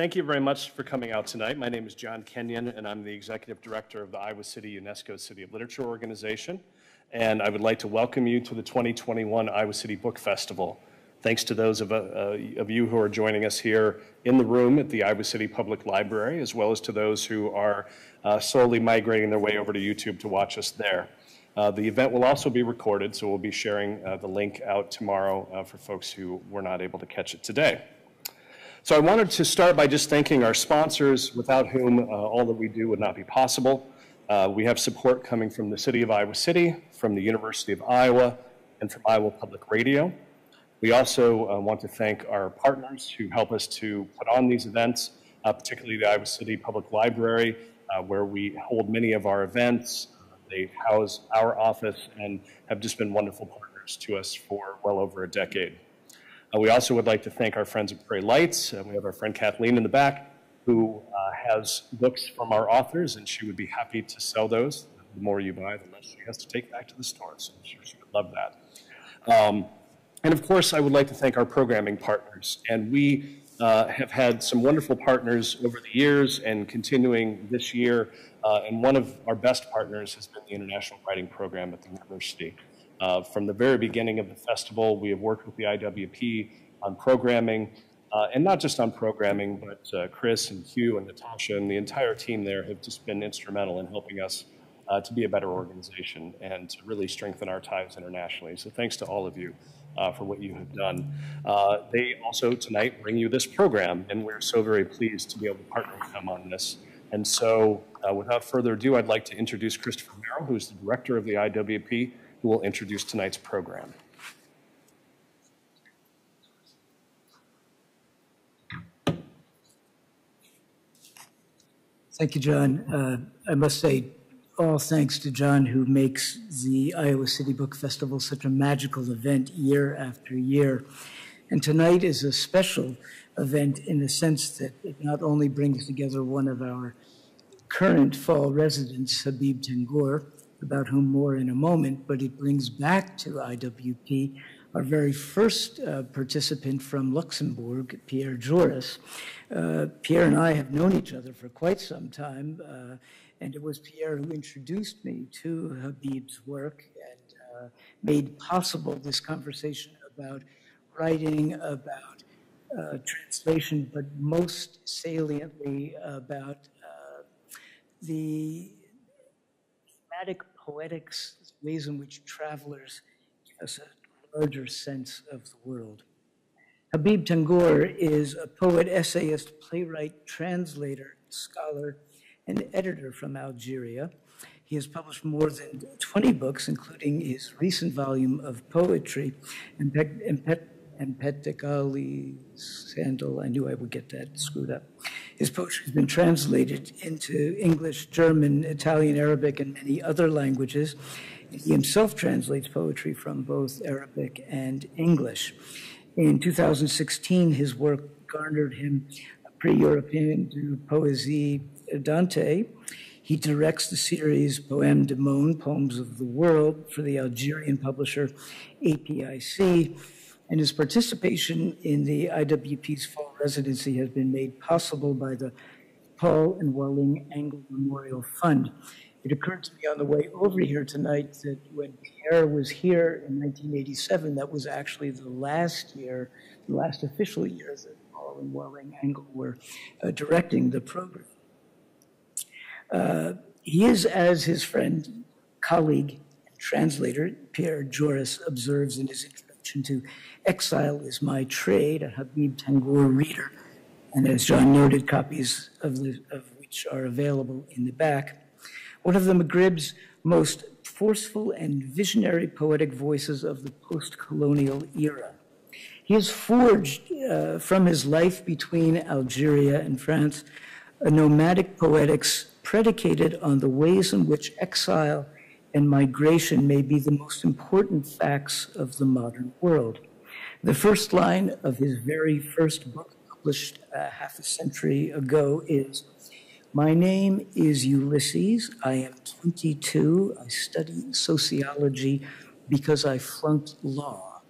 thank you very much for coming out tonight. My name is John Kenyon, and I'm the Executive Director of the Iowa City UNESCO City of Literature Organization. And I would like to welcome you to the 2021 Iowa City Book Festival. Thanks to those of, uh, of you who are joining us here in the room at the Iowa City Public Library, as well as to those who are uh, slowly migrating their way over to YouTube to watch us there. Uh, the event will also be recorded, so we'll be sharing uh, the link out tomorrow uh, for folks who were not able to catch it today. So I wanted to start by just thanking our sponsors, without whom uh, all that we do would not be possible. Uh, we have support coming from the City of Iowa City, from the University of Iowa, and from Iowa Public Radio. We also uh, want to thank our partners who help us to put on these events, uh, particularly the Iowa City Public Library, uh, where we hold many of our events. They house our office and have just been wonderful partners to us for well over a decade. Uh, we also would like to thank our friends at Prairie Lights. We have our friend Kathleen in the back who uh, has books from our authors, and she would be happy to sell those. The more you buy, the less she has to take back to the store, so I'm sure she would love that. Um, and of course, I would like to thank our programming partners. And we uh, have had some wonderful partners over the years and continuing this year. Uh, and one of our best partners has been the International Writing Program at the university. Uh, from the very beginning of the festival, we have worked with the IWP on programming, uh, and not just on programming, but uh, Chris and Hugh and Natasha and the entire team there have just been instrumental in helping us uh, to be a better organization and to really strengthen our ties internationally. So thanks to all of you. Uh, for what you have done. Uh, they also tonight bring you this program, and we're so very pleased to be able to partner with them on this. And so, without further ado, I'd like to introduce Christopher Merrill, who's the director of the IWP, who will introduce tonight's program. Thank you, John. Uh, I must say, all thanks to John, who makes the Iowa City Book Festival such a magical event year after year. And tonight is a special event in the sense that it not only brings together one of our current fall residents, Habib Tengour, about whom more in a moment, but it brings back to IWP our very first uh, participant from Luxembourg, Pierre Joris. Uh, Pierre and I have known each other for quite some time, uh, and it was Pierre who introduced me to Habib's work and uh, made possible this conversation about writing, about uh, translation, but most saliently about uh, the thematic poetics, ways in which travelers give us a larger sense of the world. Habib Tengour is a poet, essayist, playwright, translator, scholar, and editor from Algeria. He has published more than 20 books, including his recent volume of poetry, Empetekali Sandal. I knew I would get that screwed up. His poetry has been translated into English, German, Italian, Arabic, and many other languages. He himself translates poetry from both Arabic and English. In 2016, his work garnered him a Prix European de Poésie Dante. He directs the series Poème du Monde, Poems of the World, for the Algerian publisher APIC and his participation in the IWP's fall residency has been made possible by the Paul and Hualing Engle Memorial Fund. It occurred to me on the way over here tonight that when Pierre was here in 1987, that was actually the last year, the last official year that Paul and Hualing Engle were uh, directing the program. Uh, he is, as his friend, colleague, translator Pierre Joris observes in his introduction to Exile is My Trade, a Habib Tengour reader, and as John noted, copies of, the, of which are available in the back. One of the Maghreb's most forceful and visionary poetic voices of the post-colonial era. He has forged uh, from his life between Algeria and France a nomadic poetics predicated on the ways in which exile and migration may be the most important facts of the modern world. The first line of his very first book, published uh, half a century ago, is My name is Ulysses. I am 22. I study sociology because I flunked law.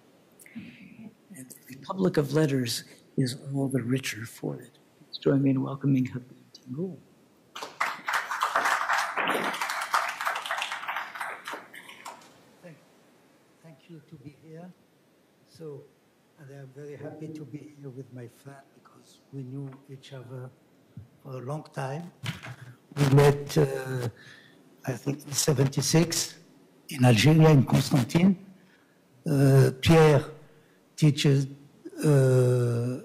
And the Republic of Letters is all the richer for it. Join me in welcoming Habib Tengour. Thank, thank you to be here. So, and I'm very happy to be here with my friend because we knew each other for a long time. We met, uh, I think, in 76 in Algeria, in Constantine. Uh, Pierre teaches uh,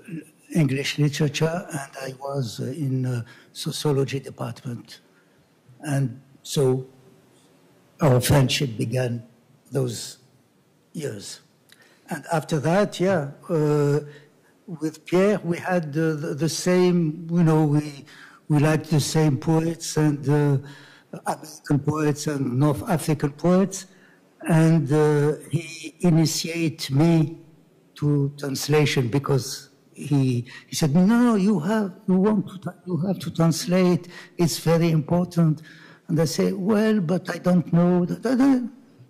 English literature, and I was in uh, sociology department. And so our friendship began those years. And after that, yeah, uh, with Pierre, we had the, the, the, same, you know, we, we liked the same poets and uh, American poets and North African poets. And uh, he initiated me to translation because he, he said, no, you have, you want to, you have to translate. It's very important. And I say, well, but I don't know.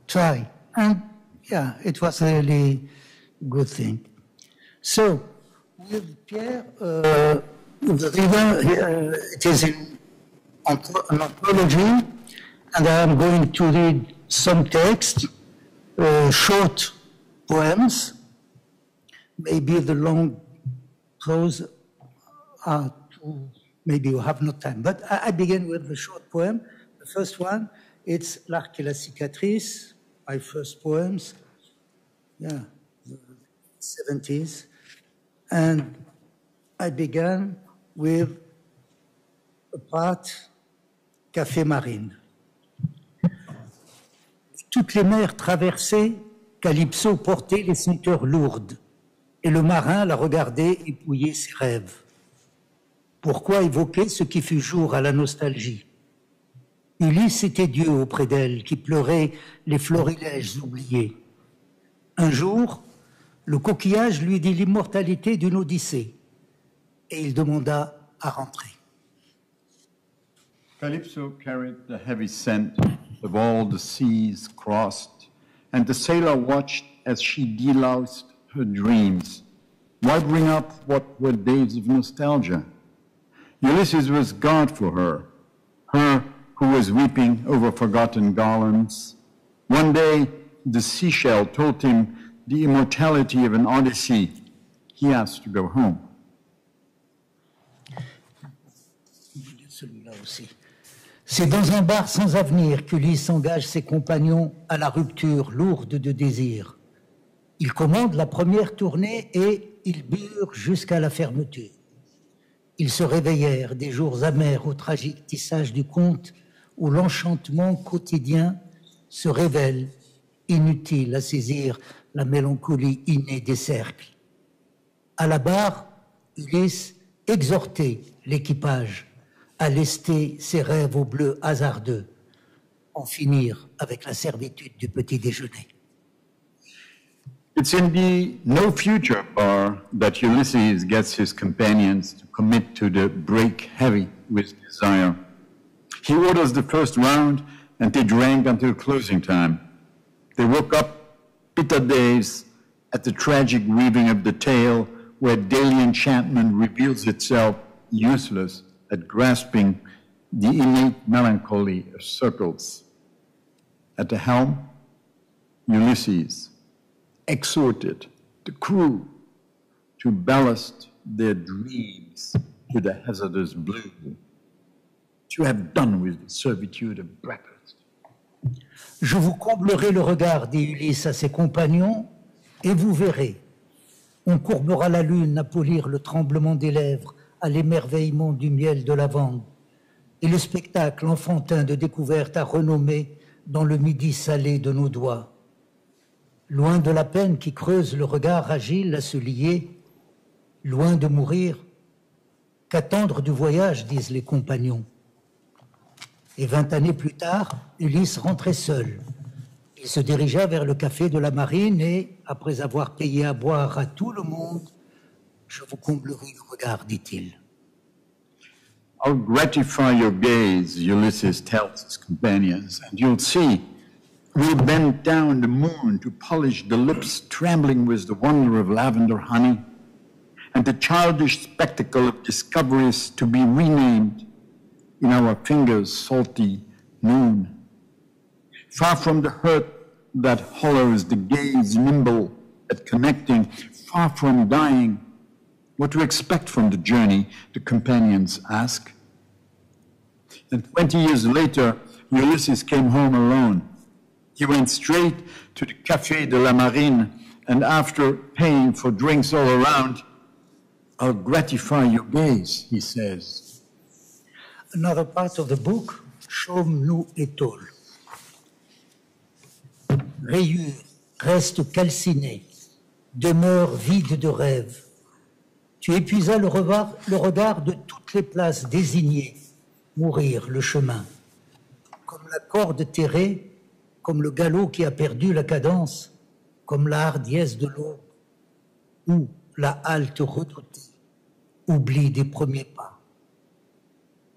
Try. And yeah, it was really good thing. So, with Pierre, uh, the river, uh, it is in an anthology, and I am going to read some text, uh, short poems, maybe the long prose are too, maybe you have no time. But I, I begin with the short poem. The first one, it's L'arc et la cicatrice, my first poems, yeah, the 70s. And I began with a part Café Marine. Toutes les mers traversées, Calypso portait les senteurs lourdes, et le marin la regardait épouiller ses rêves. Pourquoi évoquer ce qui fut jour à la nostalgie? Ulysse était Dieu auprès d'elle, qui pleurait les florilèges oubliés. Un jour, le coquillage lui dit l'immortalité d'une odyssée, et il demanda à rentrer. Calypso carried the heavy scent of all the seas crossed, and the sailor watched as she deloused her dreams. Why bring up what were days of nostalgia? Ulysses was God for her, her who was weeping over forgotten garlands. One day, the seashell told him the immortality of an odyssey. He asked to go home. C'est dans un bar sans avenir qu'Ulysse engage ses compagnons à la rupture lourde de désir. Il commande la première tournée et ils burent jusqu'à la fermeture. Ils se réveillèrent des jours amers au tragique tissage du conte où l'enchantement quotidien se révèle inutile à saisir la mélancolie innée des cercles. À la barre, Ulysse exhortait l'équipage à lester ses rêves au bleu hasardeux, en finir avec la servitude du petit déjeuner. It's in the no future bar that Ulysses gets his companions to commit to the break heavy with desire. He orders the first round and they drank until closing time. They woke up bitter days at the tragic weaving of the tale where daily enchantment reveals itself useless at grasping the innate melancholy of circles. At the helm, Ulysses exhorted the crew to ballast their dreams to the hazardous blue, have done with servitude of. Je vous comblerai le regard, dit Ulysse à ses compagnons, et vous verrez. On courbera la lune à polir le tremblement des lèvres, à l'émerveillement du miel de lavande, et le spectacle enfantin de découverte à renommer dans le midi salé de nos doigts. Loin de la peine qui creuse le regard agile à se lier, loin de mourir, qu'attendre du voyage, disent les compagnons. Et vingt années plus tard, Ulysse rentrait seul. Il se dirigea vers le café de la marine et, après avoir payé à boire à tout le monde, je vous comblerai le regard, dit-il. I'll gratify your gaze, Ulysses tells his companions, and you'll see we bend down the moon to polish the lips trembling with the wonder of lavender honey. and the childish spectacle of discoveries to be renamed in our fingers' salty noon. Far from the hurt that hollows the gaze nimble at connecting, far from dying, what to expect from the journey, the companions ask. And 20 years later, Ulysses came home alone. He went straight to the Café de la Marine, and after paying for drinks all around, I'll gratify your gaze, he says. Another part of the book, Chaume-nous étole. Rayures, reste calciné, demeure vide de rêve. Tu épuisas le regard, de toutes les places désignées, mourir le chemin. Comme la corde terrée, comme le galop qui a perdu la cadence, comme la hardiesse de l'eau, ou la halte redoutée, oubli des premiers pas.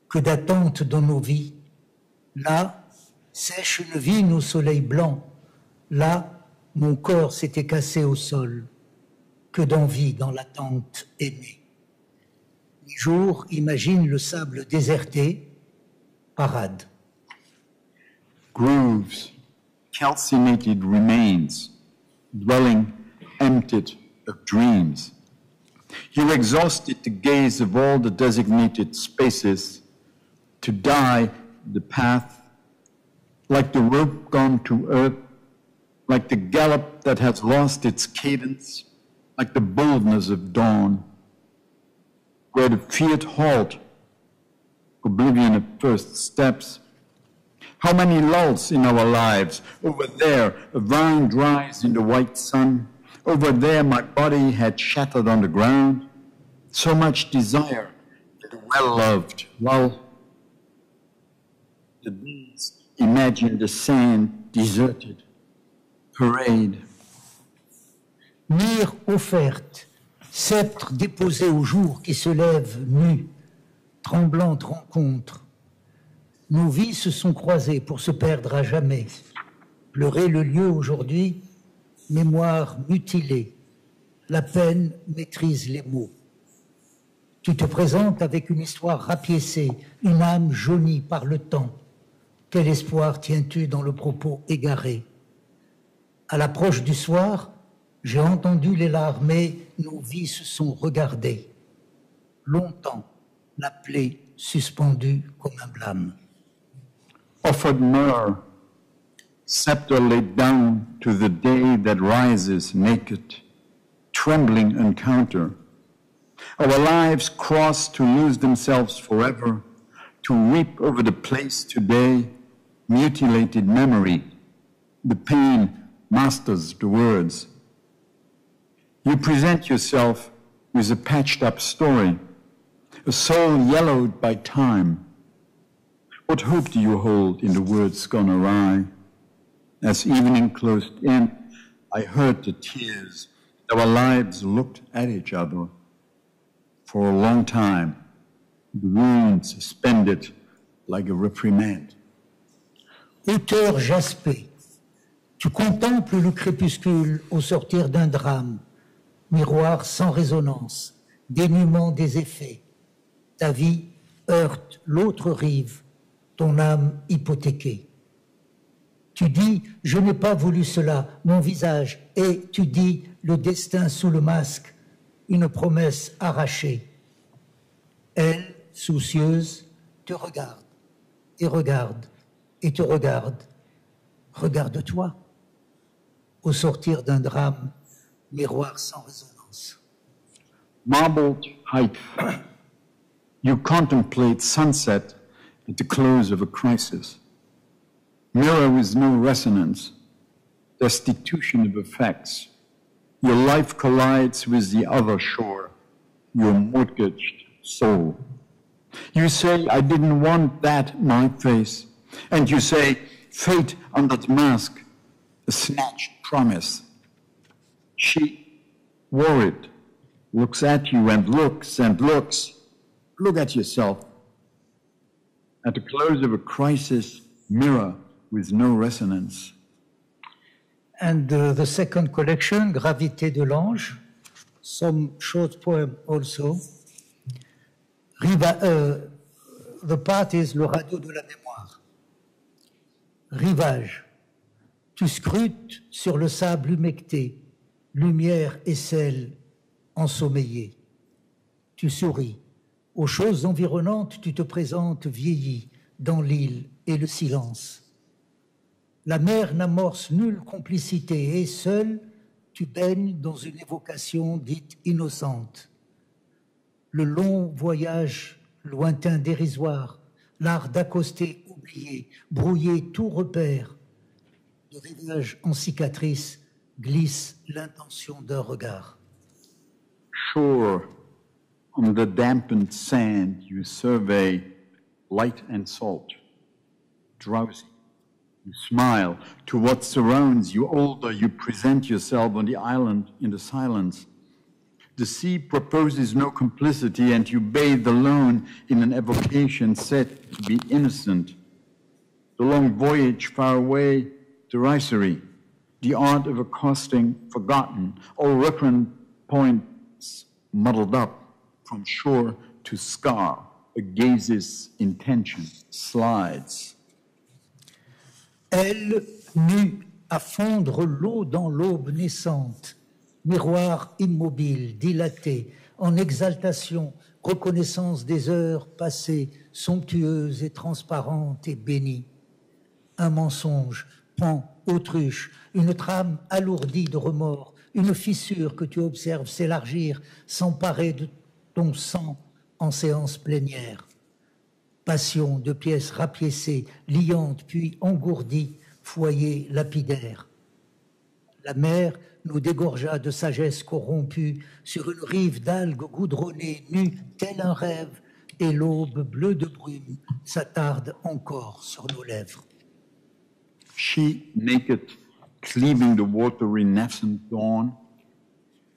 Que d'attentes dans nos vies, là, sèche une vigne au soleil blanc, là, mon corps s'était cassé au sol, que d'envie dans l'attente aimée. Les jours imagine le sable déserté, parade. Grooves, calcinated remains, dwelling emptied of dreams. You exhausted the gaze of all the designated spaces to die the path, like the rope gone to earth, like the gallop that has lost its cadence, like the boldness of dawn, where the feared halt, oblivion of first steps. How many lulls in our lives? Over there, a vine dries in the white sun. Over there, my body had shattered on the ground. So much desire, the well loved, well. The bees deserted, parade. Mire offerte, sceptre déposé au jour qui se lève nu, tremblante rencontre. Nos vies se sont croisées pour se perdre à jamais. Pleurer le lieu aujourd'hui, mémoire mutilée. La peine maîtrise les mots. Tu te présentes avec une histoire rapiécée, une âme jaunie par le temps. Quel espoir tiens-tu dans le propos égaré? À l'approche du soir, j'ai entendu les larmes et nos vies se sont regardées. Longtemps, la plaie suspendue comme un blâme. Offered myrrh, scepter laid down to the day that rises naked, trembling encounter. Our lives cross to lose themselves forever, to weep over the place today, mutilated memory. The pain masters the words. You present yourself with a patched up story, a soul yellowed by time. What hope do you hold in the words gone awry? As evening closed in, I heard the tears. Our lives looked at each other. For a long time, the wound suspended like a reprimand. Auteur jaspé, tu contemples le crépuscule au sortir d'un drame, miroir sans résonance, dénuement des effets. Ta vie heurte l'autre rive, ton âme hypothéquée. Tu dis, je n'ai pas voulu cela, mon visage, et tu dis, le destin sous le masque, une promesse arrachée. Elle, soucieuse, te regarde, et regarde, et te regarde. Regarde-toi. Au sortir d'un drame, miroir sans résonance. Marbled height. You contemplate sunset at the close of a crisis. Mirror with no resonance, destitution of effects. Your life collides with the other shore, your mortgaged soul. You say, I didn't want that, my face. And you say, fate on that mask, a snatched promise. She, worried, looks at you and looks and looks. Look at yourself. At the close of a crisis, mirror with no resonance. And uh, the second collection, Gravité de l'ange, some short poem also. Riva, uh, the part is le radeau de la mémoire. Rivage. Tu scrutes sur le sable humecté, lumière et sel ensommeillés. Tu souris. Aux choses environnantes, tu te présentes vieilli dans l'île et le silence. La mer n'amorce nulle complicité et seul, tu baignes dans une évocation dite innocente. Le long voyage lointain dérisoire, l'art d'accoster brouiller tout repère, de rivage en cicatrice glisse l'intention d'un regard. Sure, on the dampened sand you survey light and salt, drowsy. You smile to what surrounds you. Older, you present yourself on the island in the silence. The sea proposes no complicity, and you bathe alone in an evocation said to be innocent. The long voyage far away, derisory. The art of accosting forgotten. All reference points muddled up from shore to scar. A gaze's intention slides. Elle, nue, à fondre l'eau dans l'aube naissante, miroir immobile, dilaté, en exaltation, reconnaissance des heures passées, somptueuses et transparentes et bénies. Un mensonge, pan, autruche, une trame alourdie de remords, une fissure que tu observes s'élargir, s'emparer de ton sang en séance plénière. Passion de pièces rapiécées, liantes puis engourdies, foyer lapidaire. La mer nous dégorgea de sagesse corrompue sur une rive d'algues goudronnées, nues tel un rêve, et l'aube bleue de brume s'attarde encore sur nos lèvres. She, naked, cleaving the watery nascent dawn,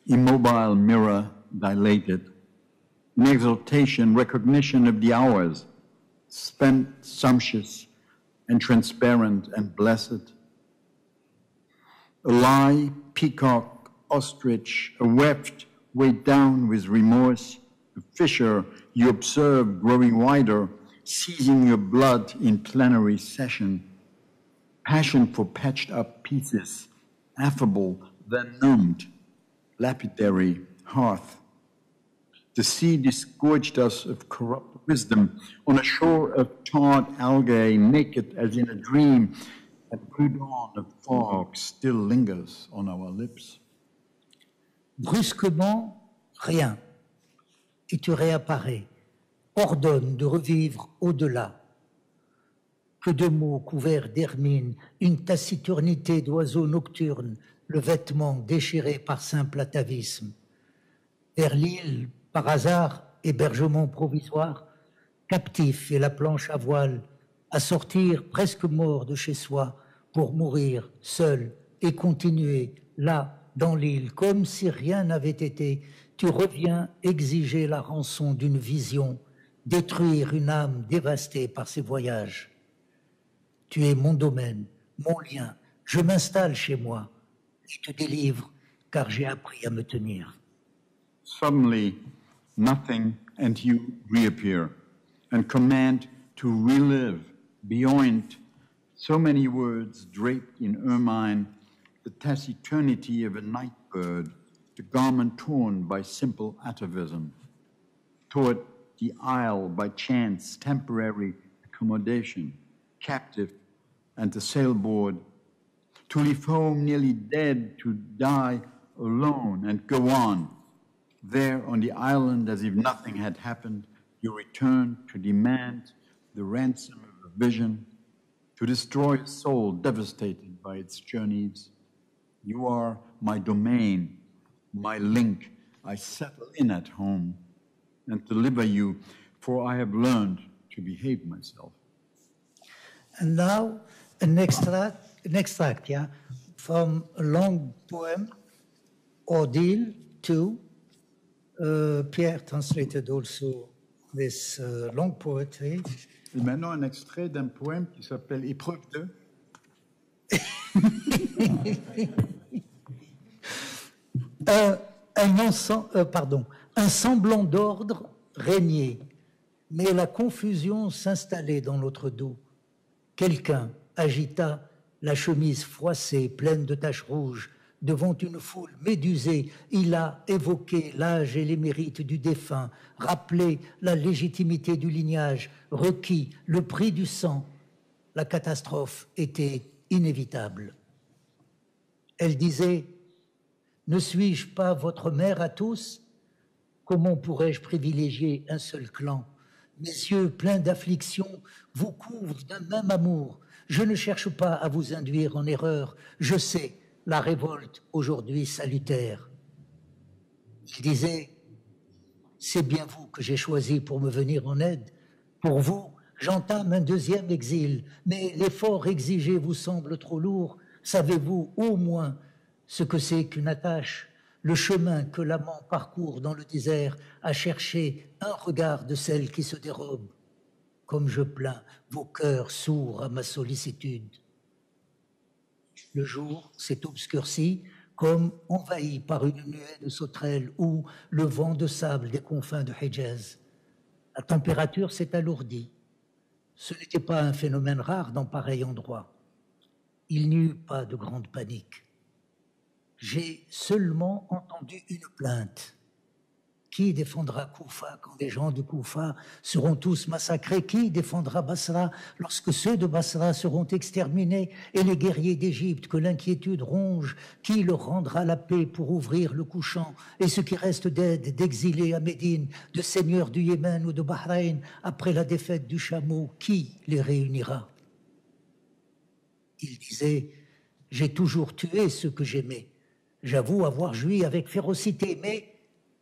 immobile mirror dilated, in exaltation, recognition of the hours, spent, sumptuous, and transparent and blessed. A lie, peacock, ostrich, a weft weighed down with remorse, a fissure you observe growing wider, seizing your blood in plenary session. Passion for patched up pieces, affable, then numbed, lapidary, hearth. The sea disgorged us of corrupt wisdom on a shore of tarred algae, naked as in a dream, and pre-dawn of fog still lingers on our lips. Brusquement, rien. Et tu réapparais, ordonne de revivre au-delà. Que de mots couverts d'hermine, une taciturnité d'oiseaux nocturnes, le vêtement déchiré par simple atavisme. Vers l'île, par hasard, hébergement provisoire, captif et la planche à voile, à sortir presque mort de chez soi pour mourir seul et continuer là, dans l'île, comme si rien n'avait été, tu reviens exiger la rançon d'une vision, détruire une âme dévastée par ses voyages. Tu es mon domaine, mon lien, je m'installe chez moi, je te délivre, car j'ai appris à me tenir. Suddenly, nothing and you reappear and command to relive beyond so many words draped in ermine the taciturnity of a night bird, the garment torn by simple atavism, toward the isle by chance, temporary accommodation, captive, and the sailboard, to leave home nearly dead, to die alone and go on. There on the island, as if nothing had happened, you return to demand the ransom of a vision, to destroy a soul devastated by its journeys. You are my domain, my link. I settle in at home and deliver you, for I have learned to behave myself. And now, an extract, an extract yeah, from a long poem, Ordeal 2. Uh, Pierre translated also this uh, long poetry. Et maintenant, un extrait d'un poème qui s'appelle Épreuve 2. Un un, ensemble, euh, pardon, un semblant d'ordre régnait, mais la confusion s'installait dans notre dos. Quelqu'un agita la chemise froissée, pleine de taches rouges, devant une foule médusée. Il a évoqué l'âge et les mérites du défunt, rappelé la légitimité du lignage, requis le prix du sang. La catastrophe était inévitable. Elle disait Ne suis-je pas votre mère à tous? Comment pourrais-je privilégier un seul clan? Mes yeux pleins d'affliction vous couvrent d'un même amour. Je ne cherche pas à vous induire en erreur. Je sais la révolte aujourd'hui salutaire. Il disait C'est bien vous que j'ai choisi pour me venir en aide. Pour vous, j'entame un deuxième exil, mais l'effort exigé vous semble trop lourd. Savez-vous au moins ce que c'est qu'une attache? Le chemin que l'amant parcourt dans le désert à chercher un regard de celle qui se dérobe. Comme je plains vos cœurs sourds à ma sollicitude. Le jour s'est obscurci comme envahi par une nuée de sauterelles ou le vent de sable des confins de Hejaz. La température s'est alourdie. Ce n'était pas un phénomène rare dans pareil endroit. Il n'y eut pas de grande panique j'ai seulement entendu une plainte. Qui défendra Koufa quand les gens de Koufa seront tous massacrés? Qui défendra Basra lorsque ceux de Basra seront exterminés et les guerriers d'Égypte que l'inquiétude ronge? Qui leur rendra la paix pour ouvrir le couchant Et ce qui reste d'aide, d'exilés à Médine, de seigneurs du Yémen ou de Bahreïn après la défaite du chameau, qui les réunira? Il disait J'ai toujours tué ceux que j'aimais. J'avoue avoir joui avec férocité, mais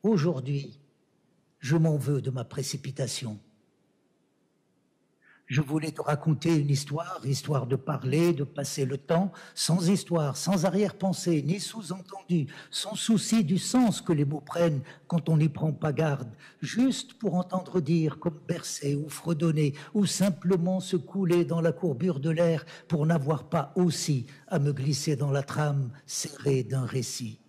aujourd'hui, je m'en veux de ma précipitation. Je voulais te raconter une histoire, histoire de parler, de passer le temps, sans histoire, sans arrière-pensée, ni sous-entendu, sans souci du sens que les mots prennent quand on n'y prend pas garde, juste pour entendre dire, comme bercer ou fredonner, ou simplement se couler dans la courbure de l'air pour n'avoir pas aussi à me glisser dans la trame serrée d'un récit.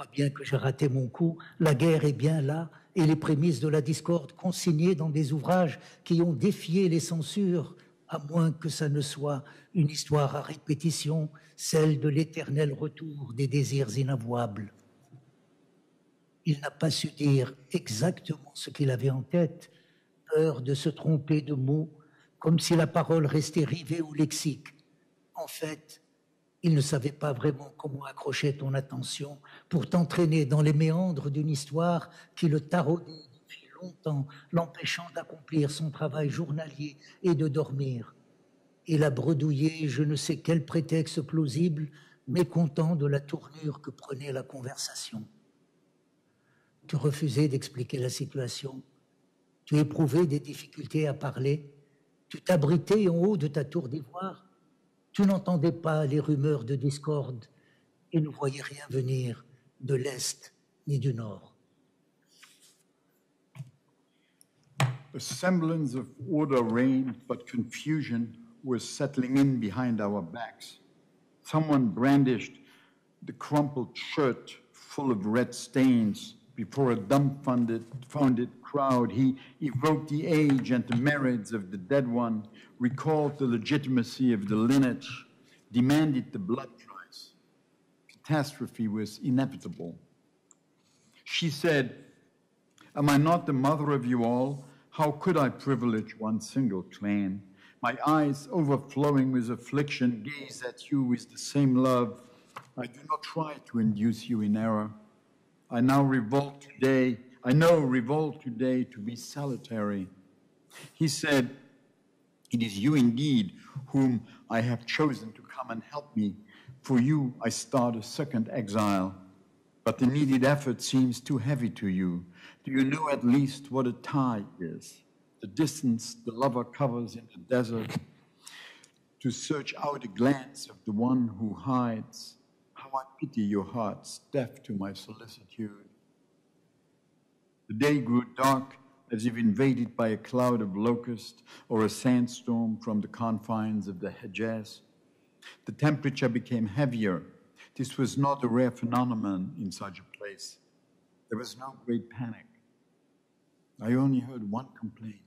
Crois bien que j'ai raté mon coup, la guerre est bien là, et les prémices de la discorde consignées dans des ouvrages qui ont défié les censures, à moins que ça ne soit une histoire à répétition, celle de l'éternel retour des désirs inavouables. Il n'a pas su dire exactement ce qu'il avait en tête, peur de se tromper de mots, comme si la parole restait rivée au lexique. En fait, il ne savait pas vraiment comment accrocher ton attention pour t'entraîner dans les méandres d'une histoire qui le taraudait depuis longtemps, l'empêchant d'accomplir son travail journalier et de dormir. Il a bredouillé je ne sais quel prétexte plausible, mécontent de la tournure que prenait la conversation. Tu refusais d'expliquer la situation? Tu éprouvais des difficultés à parler? Tu t'abritais en haut de ta tour d'ivoire? Tu n'entendais pas les rumeurs de discorde et ne voyais rien venir de l'Est ni du Nord. A semblance of order reigned, but confusion was settling in behind our backs. Someone brandished the crumpled shirt full of red stains before a dumbfounded crowd. He evoked the age and the merits of the dead one recalled the legitimacy of the lineage, demanded the blood price. Catastrophe was inevitable. She said, Am I not the mother of you all? How could I privilege one single clan? My eyes overflowing with affliction gaze at you with the same love. I do not try to induce you in error. I now revolt today. I know revolt today to be salutary. He said, it is you indeed whom I have chosen to come and help me. For you, I start a second exile. But the needed effort seems too heavy to you. Do you know at least what a tie is? The distance the lover covers in the desert to search out a glance of the one who hides. How I pity your hearts, deaf to my solicitude. The day grew dark as if invaded by a cloud of locust or a sandstorm from the confines of the Hejaz. The temperature became heavier This was not a rare phenomenon in such a place. There was no great panic. I only heard one complaint.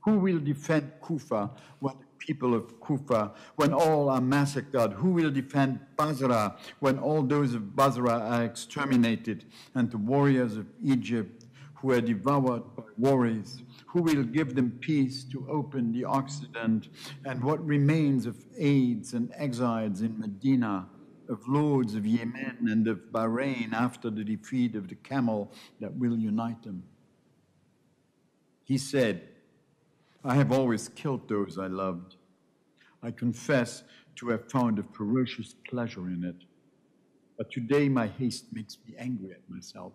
Who will defend Kufa when the people of Kufa, when all are massacred? Who will defend Basra when all those of Basra are exterminated and the warriors of Egypt who are devoured by worries? Who will give them peace to open the Occident? And what remains of aides and exiles in Medina, of lords of Yemen and of Bahrain after the defeat of the camel that will unite them? He said, I have always killed those I loved. I confess to have found a ferocious pleasure in it. But today my haste makes me angry at myself.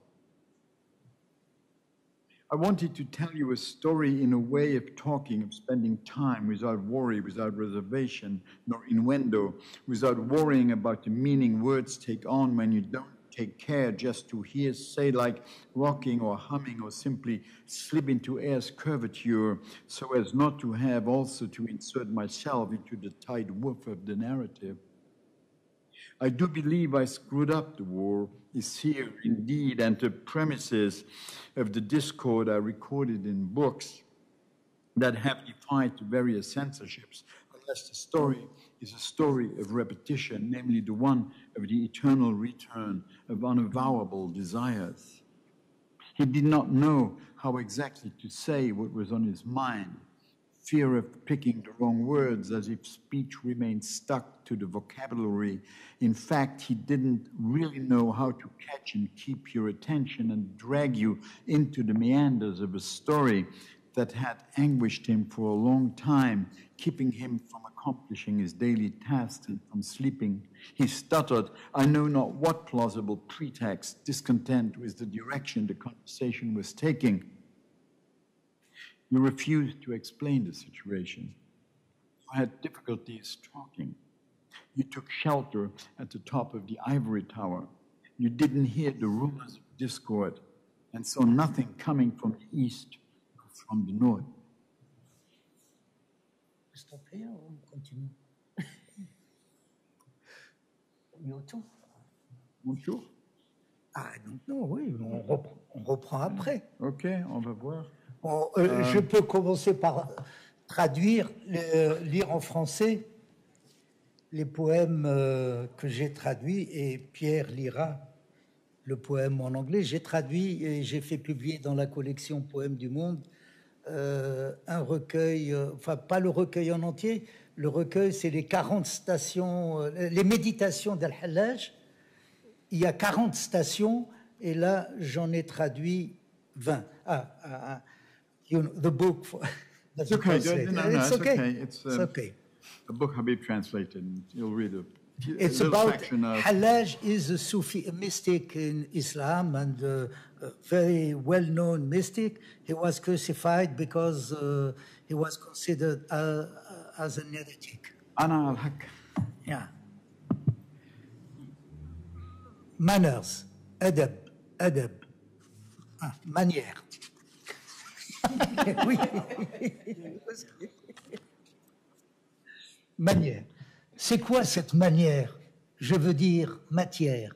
I wanted to tell you a story in a way of talking, of spending time without worry, without reservation, nor innuendo, without worrying about the meaning words take on when you don't take care just to hear, say, like rocking or humming or simply slip into air's curvature so as not to have also to insert myself into the tight woof of the narrative. I do believe I screwed up the war is here indeed, and the premises of the discord are recorded in books that have defied various censorships, unless the story is a story of repetition, namely the one of the eternal return of unavowable desires. He did not know how exactly to say what was on his mind fear of picking the wrong words as if speech remained stuck to the vocabulary. In fact, he didn't really know how to catch and keep your attention and drag you into the meanders of a story that had anguished him for a long time, keeping him from accomplishing his daily tasks and from sleeping. He stuttered, I know not what plausible pretext, discontent with the direction the conversation was taking. You refused to explain the situation. You had difficulties talking. You took shelter at the top of the ivory tower. You didn't hear the rumors of discord and saw nothing coming from the east or from the north. Stopper ou on continue YouTube Bonjour. Ah non, non, oui, on reprend, on reprend après. Ok, on va voir. Bon, euh, Je peux commencer par traduire, le- lire en français les poèmes euh, que j'ai traduits et Pierre lira le poème en anglais. J'ai traduit et j'ai fait publier dans la collection Poèmes du Monde euh, un recueil, euh, enfin pas le recueil en entier, le recueil c'est les 40 stations, euh, les méditations d'Al-Hallaj. Il y a 40 stations et là j'en ai traduit 20. Ah, ah, ah. You know, the book. For, It's okay. No, no, it's, it's okay. okay. It's, It's um, okay. A book Habib translated. You'll read a It's about of. Hallaj is a Sufi a mystic in Islam and uh, a very well-known mystic. He was crucified because uh, he was considered uh, as an heretic. Ana al-Haq. Yeah. Manners, adab, adab, Ah, manière. oui. manière. C'est quoi cette manière? Je veux dire matière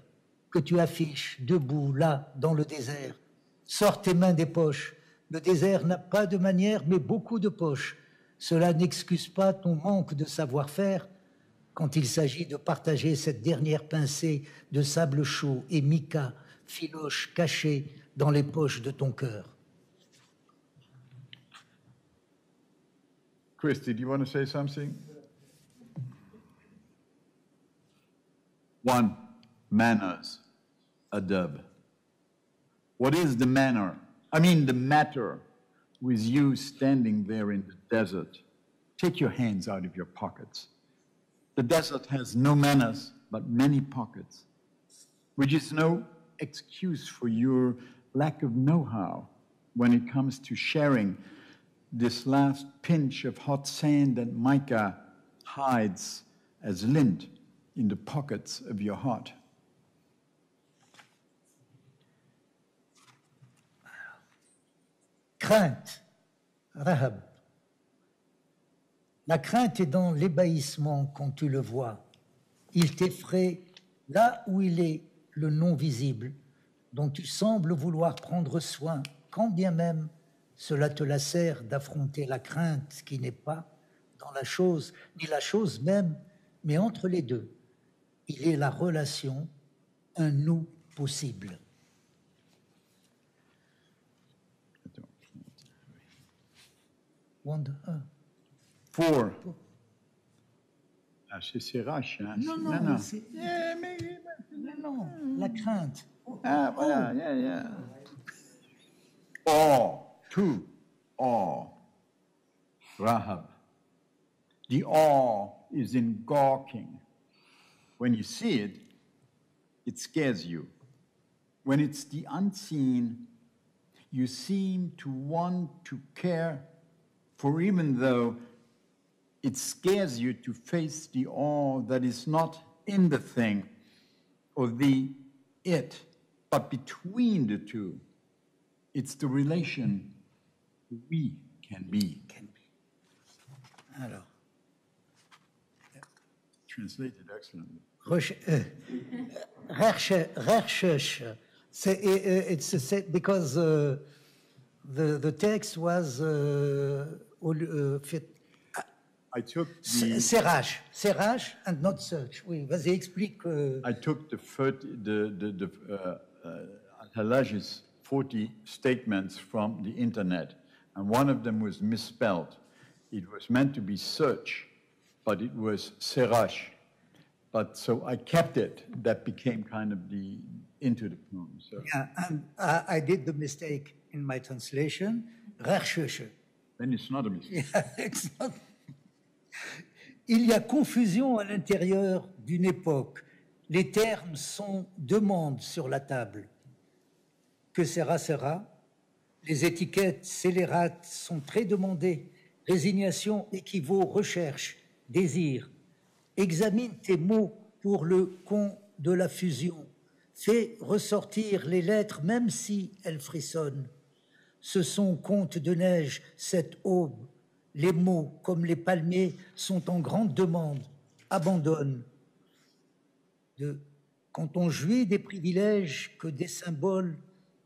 que tu affiches debout là dans le désert. Sors tes mains des poches. Le désert n'a pas de manière mais beaucoup de poches. Cela n'excuse pas ton manque de savoir-faire quand il s'agit de partager cette dernière pincée de sable chaud et mica, filoche cachée dans les poches de ton cœur. Christy, do you want to say something? One, manners, adab. What is the manner? I mean, the matter with you standing there in the desert. Take your hands out of your pockets. The desert has no manners, but many pockets, which is no excuse for your lack of know how when it comes to sharing this last pinch of hot sand that mica hides as lint in the pockets of your heart. Crainte, Rahab. La crainte est dans l'ébahissement quand tu le vois. Il t'effraie là où il est le non visible, dont tu sembles vouloir prendre soin, quand bien même cela te lacère d'affronter la crainte qui n'est pas dans la chose, ni la chose même, mais entre les deux. Il est la relation, un nous possible. Wonder, un. Four. Ah, c'est Sirach, hein? Non, non, c'est- Yeah, mais- Non, non, la crainte. Ah, voilà, yeah, yeah. Awe, two, awe. Rahab. The awe is in gawking. When you see it, it scares you. When it's the unseen, you seem to want to care for even though it scares you to face the awe that is not in the thing or the it, but between the two. It's the relation we can be. Can be. Alors, Translated excellently. reche- uh, recherche, it's because uh, the, the text was uh, uh, fit- I took the, serrage, serrage and not search. Oui, vas-y, explique. euh, I took the 30, the, the, the, uh, uh, Hallaj's 40 statements from the internet, and one of them was misspelled. It was meant to be search, but it was serach. But so I kept it. That became kind of the into the poem. So yeah, and I, I did the mistake in my translation. Recherche. Il y a confusion à l'intérieur d'une époque. Les termes sont demandes sur la table. Que sera, sera. Les étiquettes scélérates sont très demandées. Résignation équivaut recherche, désir. Examine tes mots pour le con de la fusion. Fais ressortir les lettres même si elles frissonnent. Ce sont contes de neige, cette aube. Les mots, comme les palmiers, sont en grande demande. Abandonne. Quand on jouit des privilèges que des symboles,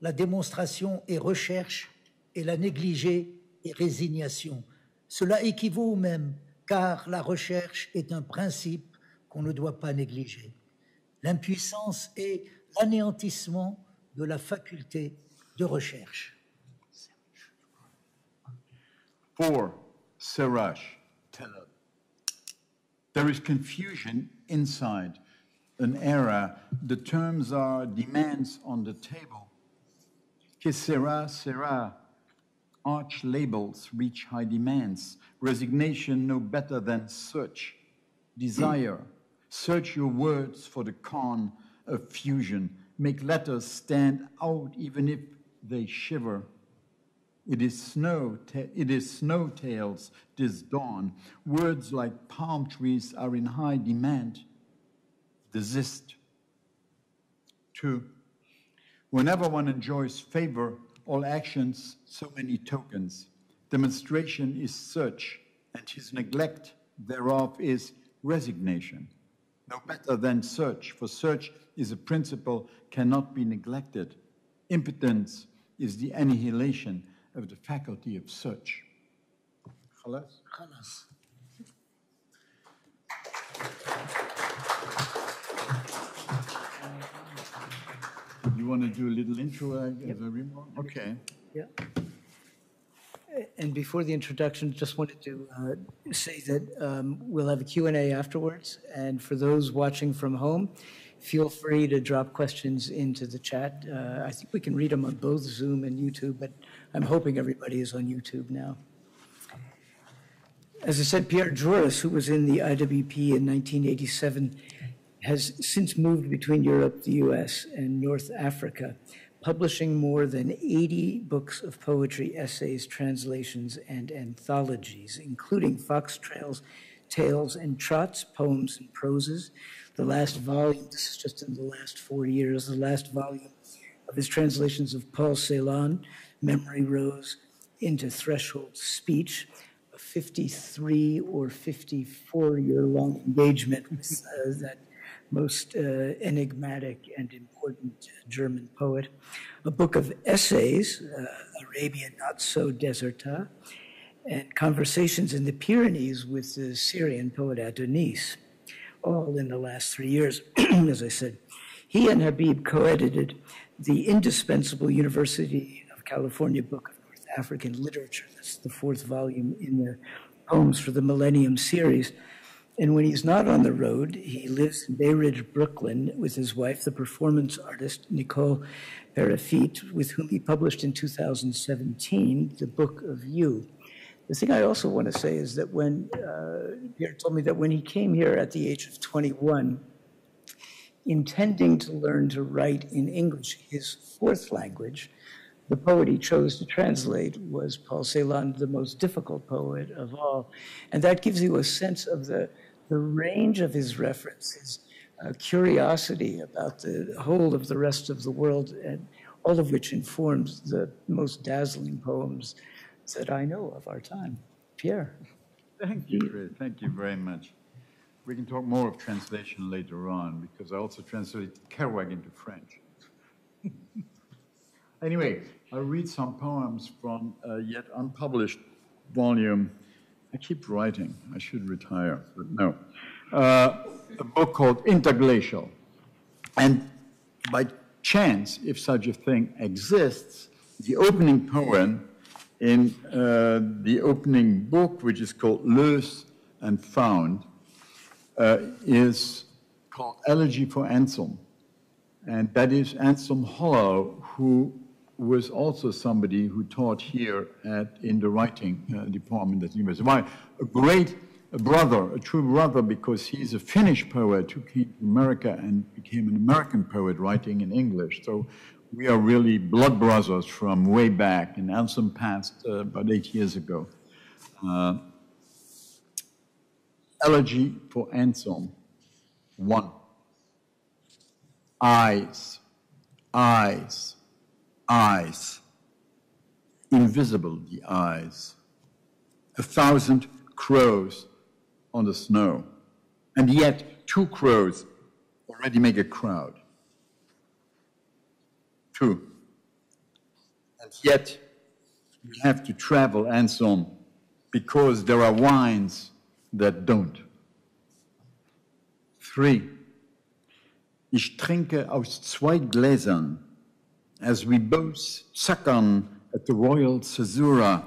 la démonstration est recherche et la négliger est résignation. Cela équivaut au même, car la recherche est un principe qu'on ne doit pas négliger. L'impuissance est l'anéantissement de la faculté de recherche. Four, Sirach. There is confusion inside an era. The terms are demands on the table. Que sera, sera. Arch labels reach high demands. Resignation no better than search. Desire. Search your words for the con of fusion. Make letters stand out even if they shiver. It is snow, it is snow tales this dawn. Words like palm trees are in high demand. Desist. Two, whenever one enjoys favor, all actions, so many tokens. Demonstration is search, and his neglect thereof is resignation. No better than search, for search is a principle cannot be neglected. Impotence is the annihilation of the faculty of search. خلاص؟ You want to do a little intro uh, as a remark? Okay. Yeah. And before the introduction, just wanted to uh, say that um, we'll have a Q&A afterwards. And for those watching from home, feel free to drop questions into the chat. Uh, I think we can read them on both Zoom and YouTube, but I'm hoping everybody is on YouTube now. As I said, Pierre Joris, who was in the IWP in 1987, has since moved between Europe, the US, and North Africa, publishing more than 80 books of poetry, essays, translations, and anthologies, including Fox Trails, tales, and trots, poems, and proses. The last volume, this is just in the last four years, the last volume of his translations of Paul Celan, Memory Rose, into Threshold Speech, a 53 or 54 year long engagement with, uh, that most uh, enigmatic and important German poet, a book of essays, uh, Not So Deserta, and Conversations in the Pyrenees with the Syrian poet Adonis, all in the last three years, as I said. He and Habib co edited the indispensable University California Book of North African Literature. That's the fourth volume in the Poems for the Millennium series. And when he's not on the road, he lives in Bay Ridge, Brooklyn, with his wife, the performance artist Nicole Peyrafitte, with whom he published in 2017 the Book of You. The thing I also want to say is that when uh, Pierre told me that when he came here at the age of 21, intending to learn to write in English, his fourth language, the poet he chose to translate was Paul Celan, the most difficult poet of all. And that gives you a sense of the the range of his references, uh, curiosity about the whole of the rest of the world, and all of which informs the most dazzling poems that I know of our time. Pierre. Thank you. Thank you very much. We can talk more of translation later on because I also translated Kerouac into French. anyway, I'll read some poems from a yet unpublished volume I keep writing. I should retire, but no. Uh, a book called Interglacial. And by chance, if such a thing exists, the opening poem in uh, the opening book, which is called Loose and Found, uh, is called Elegy for Anselm. And that is Anselm Hollo, who was also somebody who taught here at, in the writing uh, department at the University. Why? A great brother, a true brother, because he's a Finnish poet who came to America and became an American poet writing in English. So we are really blood brothers from way back, and Anselm passed uh, about eight years ago. Uh, elegy for Anselm, one. Eyes, eyes, eyes, invisible the eyes, a thousand crows on the snow, and yet two crows already make a crowd. Two. And yet we have to travel and so on because there are wines that don't. Three. Ich trinke aus zwei Gläsern as we both suck on at the royal caesura,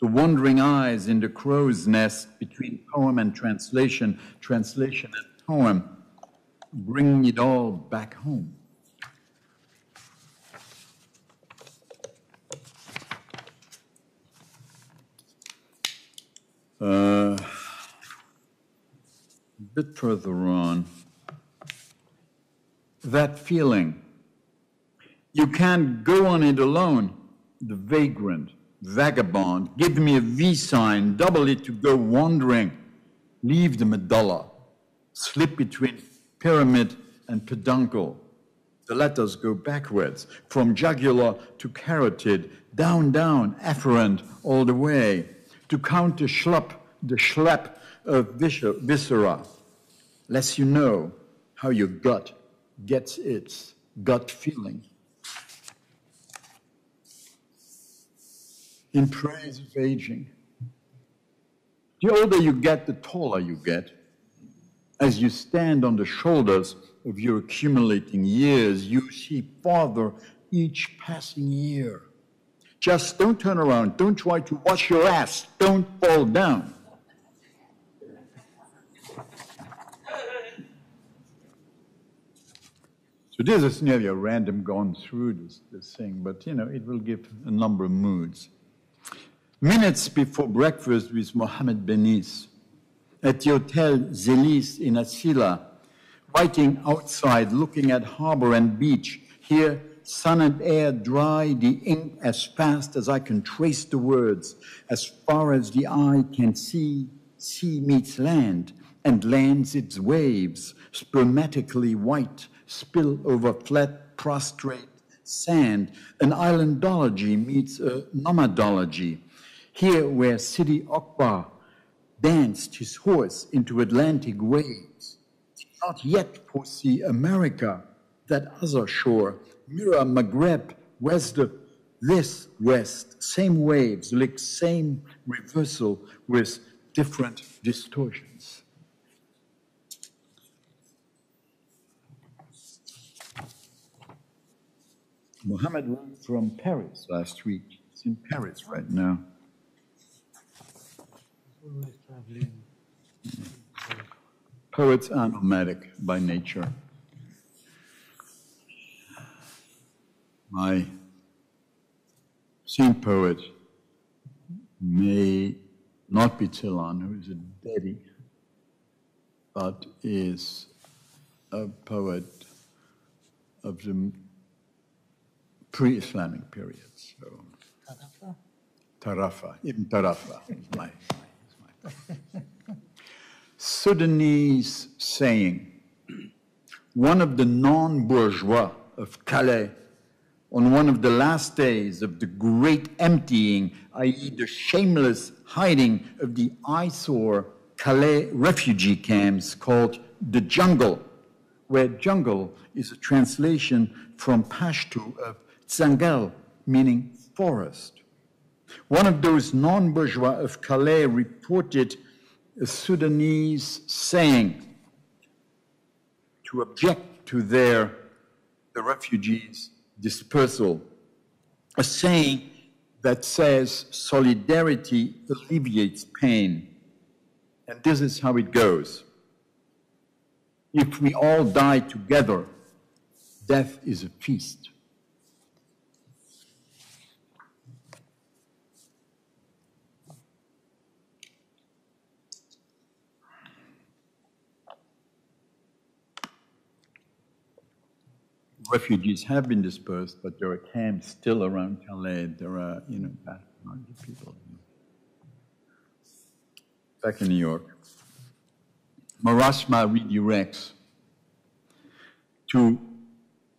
the wandering eyes in the crow's nest between poem and translation, translation and poem, bring it all back home. Uh, a bit further on, that feeling you can't go on it alone. The vagrant, vagabond, give me a V sign, double it to go wandering. Leave the medulla, slip between pyramid and peduncle. The letters go backwards, from jugular to carotid, down, down, afferent all the way, to count the schlup, the schlep of viscera, lets you know how your gut gets its gut feeling. In praise of aging. The older you get, the taller you get. As you stand on the shoulders of your accumulating years, you see farther each passing year. Just don't turn around. Don't try to wash your ass. Don't fall down. So this is nearly a random gone through this, this thing, but you know, it will give a number of moods minutes before breakfast with Mohammed Bennis at the Hotel Zelis in Asila, writing outside, looking at harbor and beach. Here, sun and air dry the ink as fast as I can trace the words, as far as the eye can see, sea meets land, and lands its waves, spermatically white, spill over flat, prostrate sand. An islandology meets a nomadology, here, where Sidi Akbar danced his horse into Atlantic waves, did not yet foresee America, that other shore, mirror Maghreb, west of this west, same waves, like same reversal with different distortions. Mohammed wrote from Paris last week. He's in Paris right now. Poets are nomadic by nature. My same poet may not be Tilan, who is a Dedi, but is a poet of the pre-Islamic period. So Tarafa? Tarafa, Ibn Tarafa is my Sudanese saying, one of the non-bourgeois of Calais on one of the last days of the great emptying, i.e. the shameless hiding of the eyesore Calais refugee camps called the jungle, where jungle is a translation from Pashto of Zangal, meaning forest. One of those non-bourgeois of Calais reported a Sudanese saying to object to their, the refugees' dispersal, a saying that says solidarity alleviates pain. And this is how it goes. If we all die together, death is a feast. Refugees have been dispersed, but there are camps still around Calais. There are, you know, people. Back in New York, marasma redirects to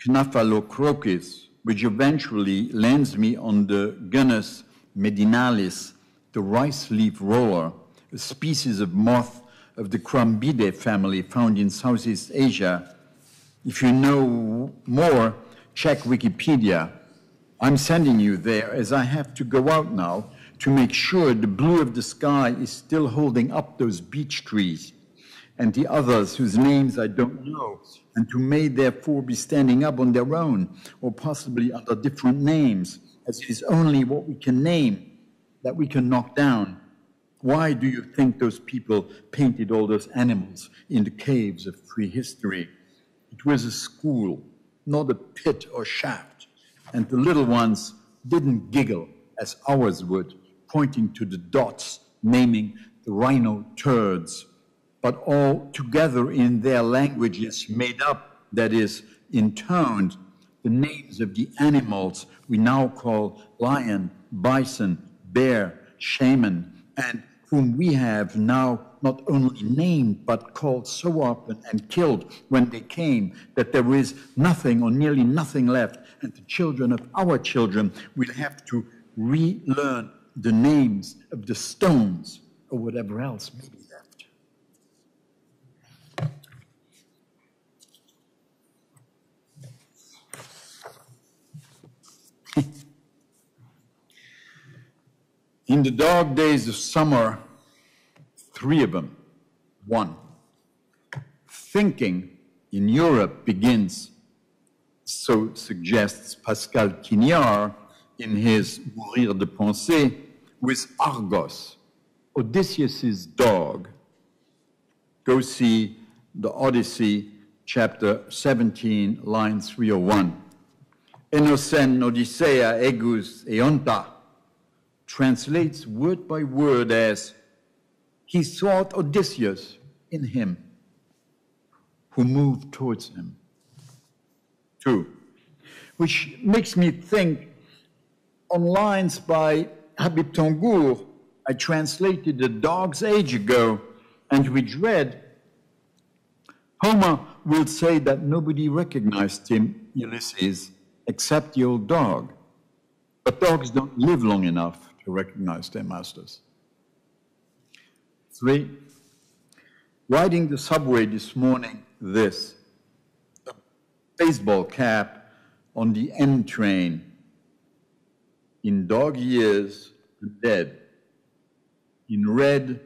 Cnaphalocrocis, which eventually lands me on the Gunnus medinalis, the rice leaf roller, a species of moth of the Crambidae family found in Southeast Asia if you know more, check Wikipedia. I'm sending you there as I have to go out now to make sure the blue of the sky is still holding up those beech trees and the others whose names I don't know, and who may therefore be standing up on their own or possibly under different names, as it is only what we can name that we can knock down. Why do you think those people painted all those animals in the caves of prehistory? It was a school, not a pit or shaft. And the little ones didn't giggle as ours would, pointing to the dots, naming the rhino turds, but all together in their languages made up, that is, intoned, the names of the animals we now call lion, bison, bear, shaman, and whom we have now not only named, but called so often and killed when they came that there is nothing or nearly nothing left. And the children of our children will have to relearn the names of the stones or whatever else may be left. In the dog days of summer, three of them. One, thinking in Europe begins, so suggests Pascal Quignard in his Mourir de penser, with Argos, Odysseus's dog. Go see the Odyssey, chapter 17, line 301. Enosen Odyssea egus eonta translates word by word as he sought Odysseus in him, who moved towards him. Two, which makes me think on lines by Habib Tengour, I translated a dog's age ago, and which read, Homer will say that nobody recognized him, Ulysses, except the old dog. But dogs don't live long enough to recognize their masters. Three, riding the subway this morning, this a baseball cap on the N train in dog years dead, in red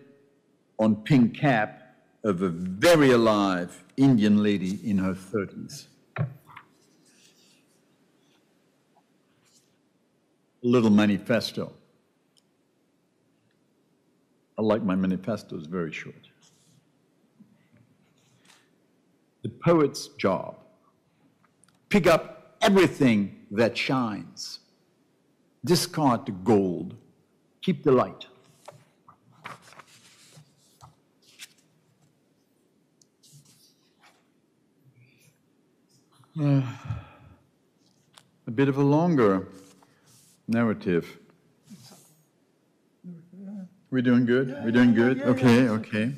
on pink cap of a very alive Indian lady in her 30s. A little manifesto. I like my manifestos very short. The poet's job. Pick up everything that shines. Discard the gold. Keep the light. Uh, a bit of a longer narrative. We're doing good? We're doing good? Okay, okay.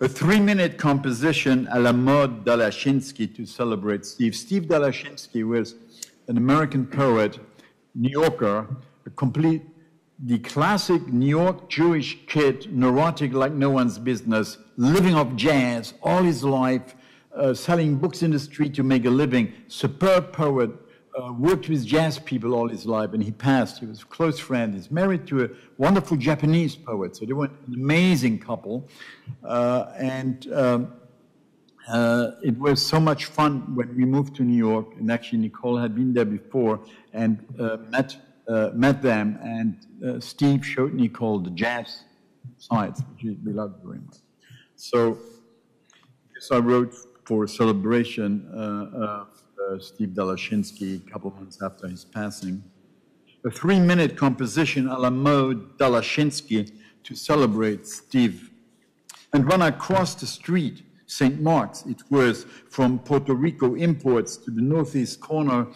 a three-minute composition à la mode Dalachinsky to celebrate Steve. Steve Dalachinsky was an American poet, New Yorker, a complete, the classic New York Jewish kid, neurotic like no one's business, living off jazz all his life, uh, selling books in the street to make a living, superb poet, uh, worked with jazz people all his life, and he passed. He was a close friend. He's married to a wonderful Japanese poet, so they were an amazing couple. Uh, and um, uh, it was so much fun when we moved to New York, and actually Nicole had been there before and uh, met uh, met them. And Steve showed Nicole the jazz sites, which we loved very much. So, so I wrote for a celebration Steve Dalachinsky a couple months after his passing. A three-minute composition a la mode Dalachinsky to celebrate Steve. And when I crossed the street, St. Mark's, it was from Puerto Rico imports to the northeast corner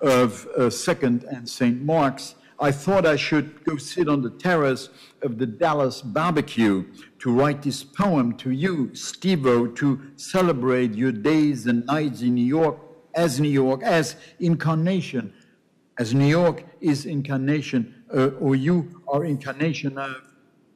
of uh, 2nd and St. Mark's, I thought I should go sit on the terrace of the Dallas barbecue to write this poem to you, Steve-O, to celebrate your days and nights in New York as New York, as incarnation, as New York is incarnation, uh, or you are incarnation of,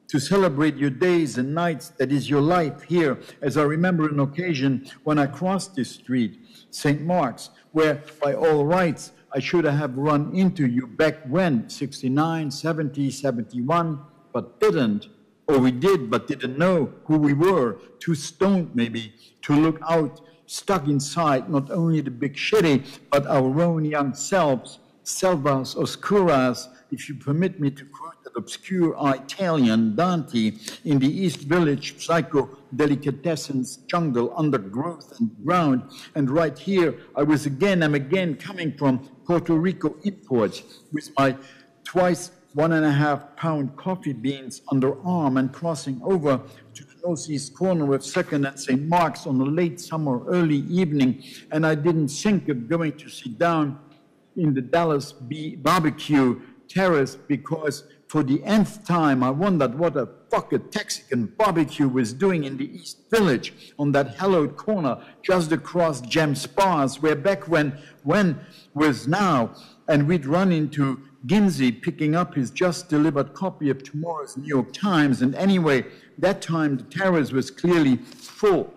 to celebrate your days and nights, that is your life here. As I remember an occasion when I crossed this street, St. Mark's, where by all rights I should have run into you back when, 69, 70, 71, but didn't. Or we did, but didn't know who we were, too stoned maybe to look out stuck inside not only the big city, but our own young selves, selvas oscuras, if you permit me to quote that obscure Italian Dante in the East Village psycho delicatessens jungle, undergrowth and ground. And right here, I was again, I'm again coming from Puerto Rico imports with my twice one and a half pound coffee beans under arm and crossing over to northeast corner of Second and St. Mark's on a late summer, early evening, and I didn't think of going to sit down in the Dallas B barbecue terrace because for the nth time I wondered what a fuck a Texican barbecue was doing in the East Village on that hallowed corner just across Gem Spa's, where back when when was now and we'd run into Ginsey picking up his just delivered copy of tomorrow's New York Times. And anyway, that time the terrace was clearly full.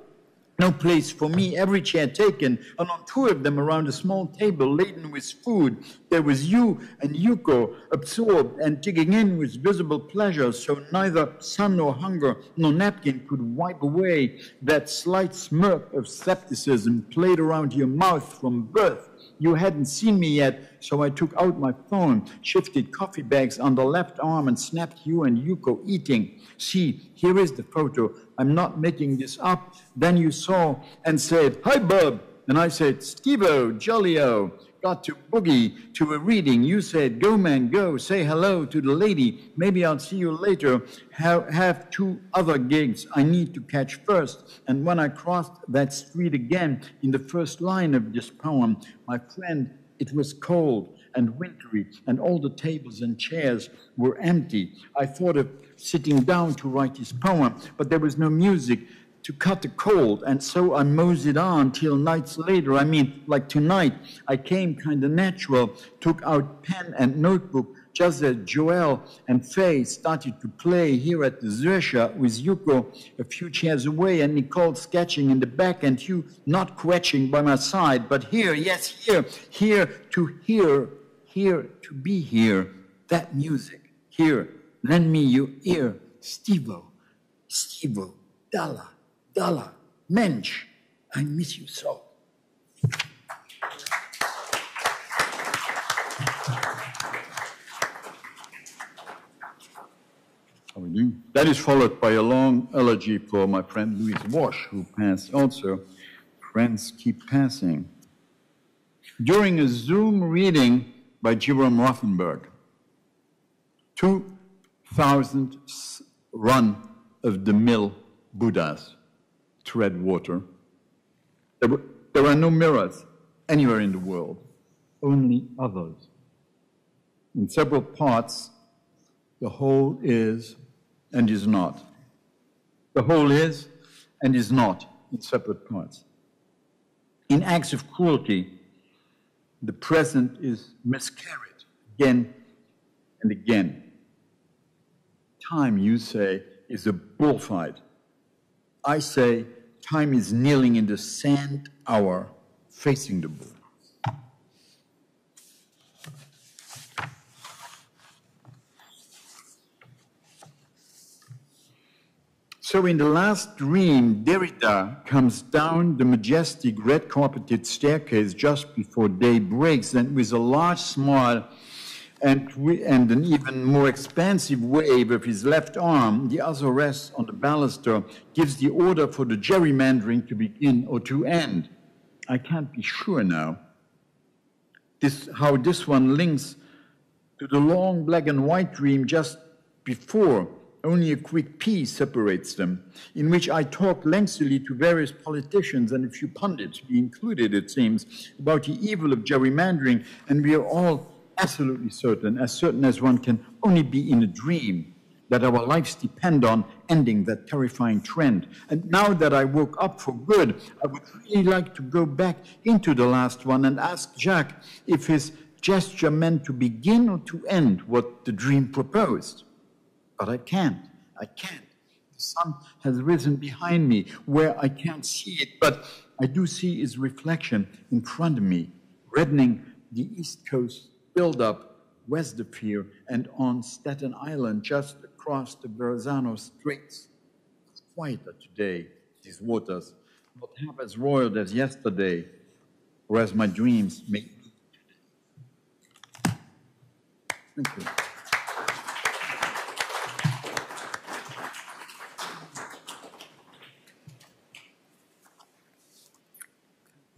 No place for me, every chair taken, and on two of them around a small table laden with food, there was you and Yuko, absorbed and digging in with visible pleasure, so neither sun nor hunger nor napkin could wipe away that slight smirk of skepticism played around your mouth from birth you hadn't seen me yet, so I took out my phone, shifted coffee bags on the left arm, and snapped you and Yuko eating. See, here is the photo. I'm not making this up. Then you saw and said, Hi, Bob. And I said, Steve-O, Jolly-O got to boogie to a reading. You said, go man, go, say hello to the lady. Maybe I'll see you later. Have, have two other gigs I need to catch first. And when I crossed that street again in the first line of this poem, my friend, it was cold and wintry, and all the tables and chairs were empty. I thought of sitting down to write this poem, but there was no music to cut the cold. And so I moseyed on till nights later. I mean, like tonight, I came kind of natural, took out pen and notebook, just as Joel and Faye started to play here at the Zürcher with Yuko a few chairs away and Nicole sketching in the back and you not quetching by my side, but here, yes, here, here to hear, here to be here, that music, here, lend me your ear, Stevo, Stevo, Dalla, Dalla, Mensch, I miss you so. That is followed by a long elegy for my friend Lewis Warsh, who passed also. Friends keep passing. During a Zoom reading by Jerome Rothenberg, 2,000 run of the mill Buddhas tread water. There, were, there are no mirrors anywhere in the world, only others. In several parts, the whole is and is not. The whole is and is not in separate parts. In acts of cruelty, the present is miscarried again and again. Time, you say, is a bullfight. I say, time is kneeling in the sand hour facing the bull. So in the last dream, Derrida comes down the majestic red carpeted staircase just before day breaks, and with a large smile and, and an even more expansive wave of his left arm, the other rests on the baluster, gives the order for the gerrymandering to begin or to end. I can't be sure now this, how this one links to the long black and white dream just before only a quick piece separates them, in which I talk lengthily to various politicians and a few pundits, me included, it seems, about the evil of gerrymandering, and we are all absolutely certain, as certain as one can only be in a dream, that our lives depend on ending that terrifying trend. And now that I woke up for good, I would really like to go back into the last one and ask Jacques if his gesture meant to begin or to end what the dream proposed but I can't. I can't. The sun has risen behind me where I can't see it, but I do see its reflection in front of me, reddening the East Coast build-up west of here and on Staten Island just across the Verrazano Straits. It's quieter today, these waters, not half as roiled as yesterday, or as my dreams made me. Thank you.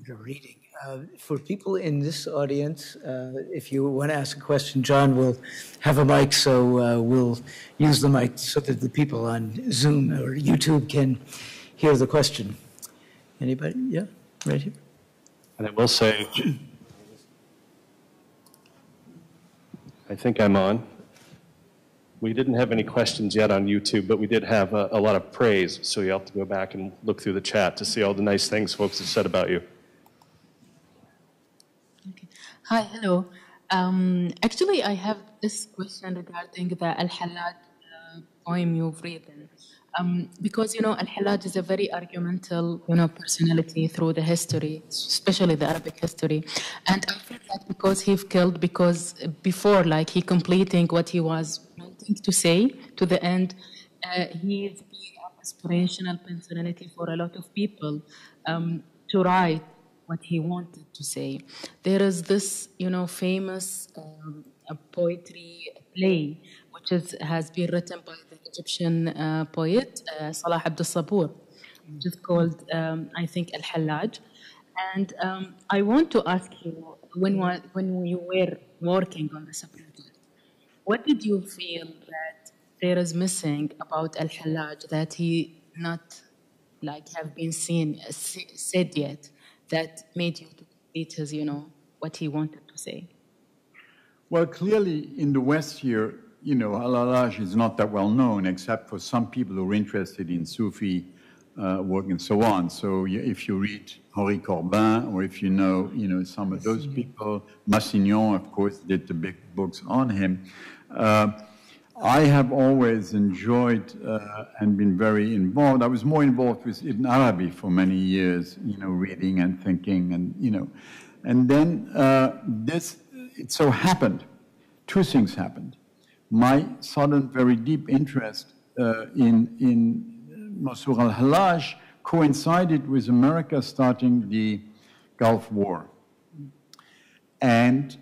the reading. Uh, for people in this audience, uh, if you want to ask a question, John will have a mic, so uh, we'll use the mic so that the people on Zoom or YouTube can hear the question. Anybody? Yeah, right here. And I will say, I think I'm on. We didn't have any questions yet on YouTube, but we did have a, a lot of praise, so you'll have to go back and look through the chat to see all the nice things folks have said about you. Hi, hello. Um, actually, I have this question regarding the Al Hallaj uh, poem you've written. Um, because, you know, Al Hallaj is a very argumental, you know, personality through the history, especially the Arabic history. And I feel that because he killed, because before, like, he completing what he was wanting to say to the end, uh, he's been an aspirational personality for a lot of people um, to write what he wanted to say. There is this, you know, famous um, poetry play, which is, has been written by the Egyptian uh, poet uh, Salah Abdul Sabur, which is called, um, I think, Al Hallaj. And um, I want to ask you, when, when you were working on the subject, what did you feel that there is missing about Al Hallaj that he not like have been seen uh, said yet? That made you to complete his, you know, what he wanted to say? Well, clearly in the West here, you know, Al-Hallaj is not that well known except for some people who are interested in Sufi uh, work and so on. So if you read Henri Corbin, or if you know, you know, some of those people, Massignon, of course, did the big books on him. Uh, I have always enjoyed uh, and been very involved. I was more involved with Ibn Arabi for many years, you know, reading and thinking and, you know. And then uh, this, it so happened, two things happened. My sudden, very deep interest uh, in, in Mansour al-Hallaj coincided with America starting the Gulf War. And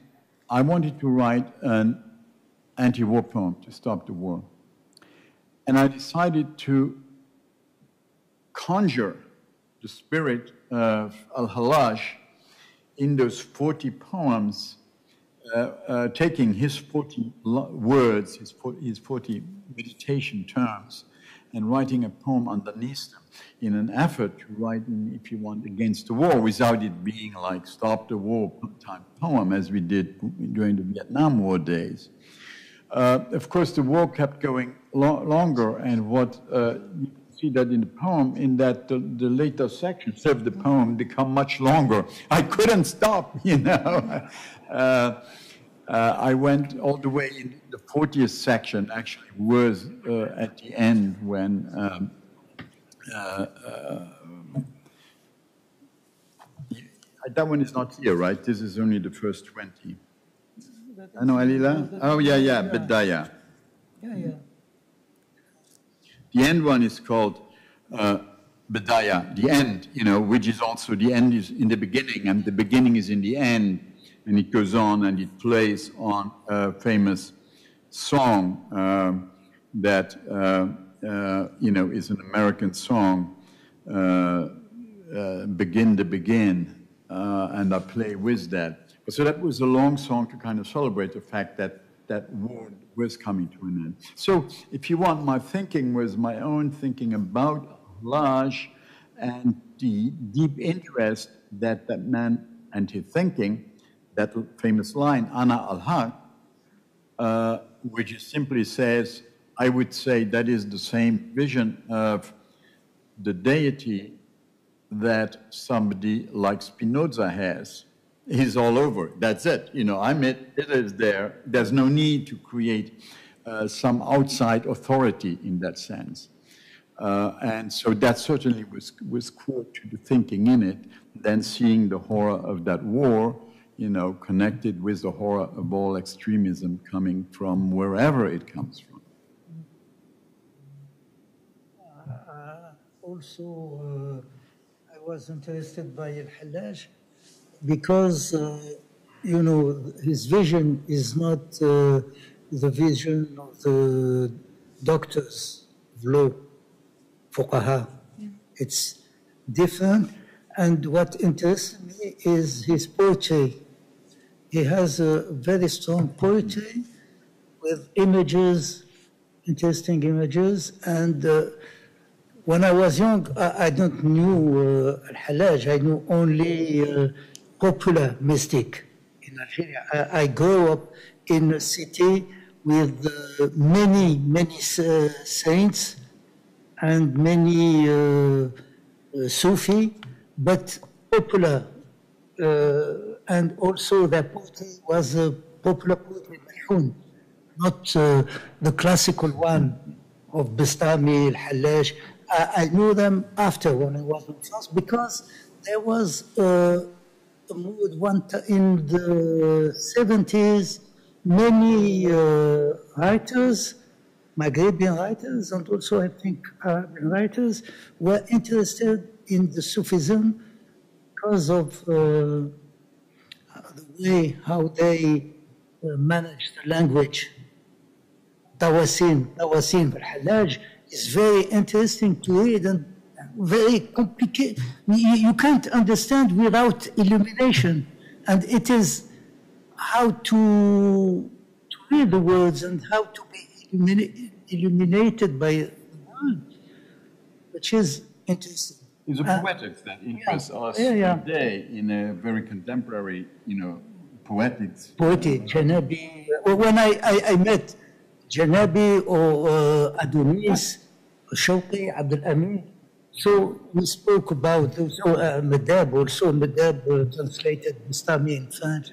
I wanted to write an anti-war poem to stop the war. And I decided to conjure the spirit of Al-Hallaj in those 40 poems, uh, uh, taking his 40 words, his 40, his 40 meditation terms, and writing a poem underneath them in an effort to write, if you want, against the war without it being like stop the war type poem as we did during the Vietnam War days. Uh, of course, the war kept going lo longer, and what uh, you see that in the poem, in that the, the later sections of the poem become much longer. I couldn't stop, you know. uh, uh, I went all the way in the 40th section, actually, was uh, at the end when um, uh, that one is not here, right? This is only the first 20. I know, Alila? Oh, yeah, yeah, Bidaya. Yeah, yeah. The end one is called uh, Bidaya, the end, you know, which is also the end is in the beginning, and the beginning is in the end and it goes on and it plays on a famous song um, that uh, uh, you know is an American song, uh, uh "Begin to Begin," uh, and I play with that. So that was a long song to kind of celebrate the fact that that war was coming to an end. So, if you want, my thinking was my own thinking about Laj and the deep interest that that man and his thinking that famous line, Ana al-Haq, uh, which simply says, I would say that is the same vision of the deity that somebody like Spinoza has. He's all over. That's it. You know, I'm it. It is there. There's no need to create uh, some outside authority in that sense. Uh, and so that certainly was, was core to the thinking in it. Then seeing the horror of that war, you know, connected with the horror of all extremism coming from wherever it comes from. Uh, also, uh, I was interested by Al-Hallaj because, uh, you know, his vision is not uh, the vision of the doctors of law, fuqaha. It's different. And what interests me is his poetry he has a very strong poetry with images, interesting images. And uh, when I was young, I, I don't knew uh, Al-Hallaj. I knew only uh, popular mystic in Algeria. I, I, grew up in a city with uh, many, many uh, saints and many uh, Sufi, but popular and also their poetry was a popular poetry, not uh, the classical one of Bistami, Al-Hallaj. I, I, knew them after when I was in France because there was uh, one in the 70s, many uh, writers, Maghrebian writers, and also I think Arabian writers were interested in the Sufism because of uh, way how they uh, manage the language. Tawasin, Tawasin al-Hallaj is very interesting to read and very complicated. You, you can't understand without illumination. And it is how to, to read the words and how to be illuminated by the word, which is interesting. It's a uh, poetics that interests yeah, us yeah, yeah. today in a very contemporary, you know, poetics. Poetic, Janabi. When I, I, I met Janabi or uh, Adonis, Shawqi, Abdul Amin, So we spoke about so uh, Meddeb also. Meddeb uh, translated Bustami in French.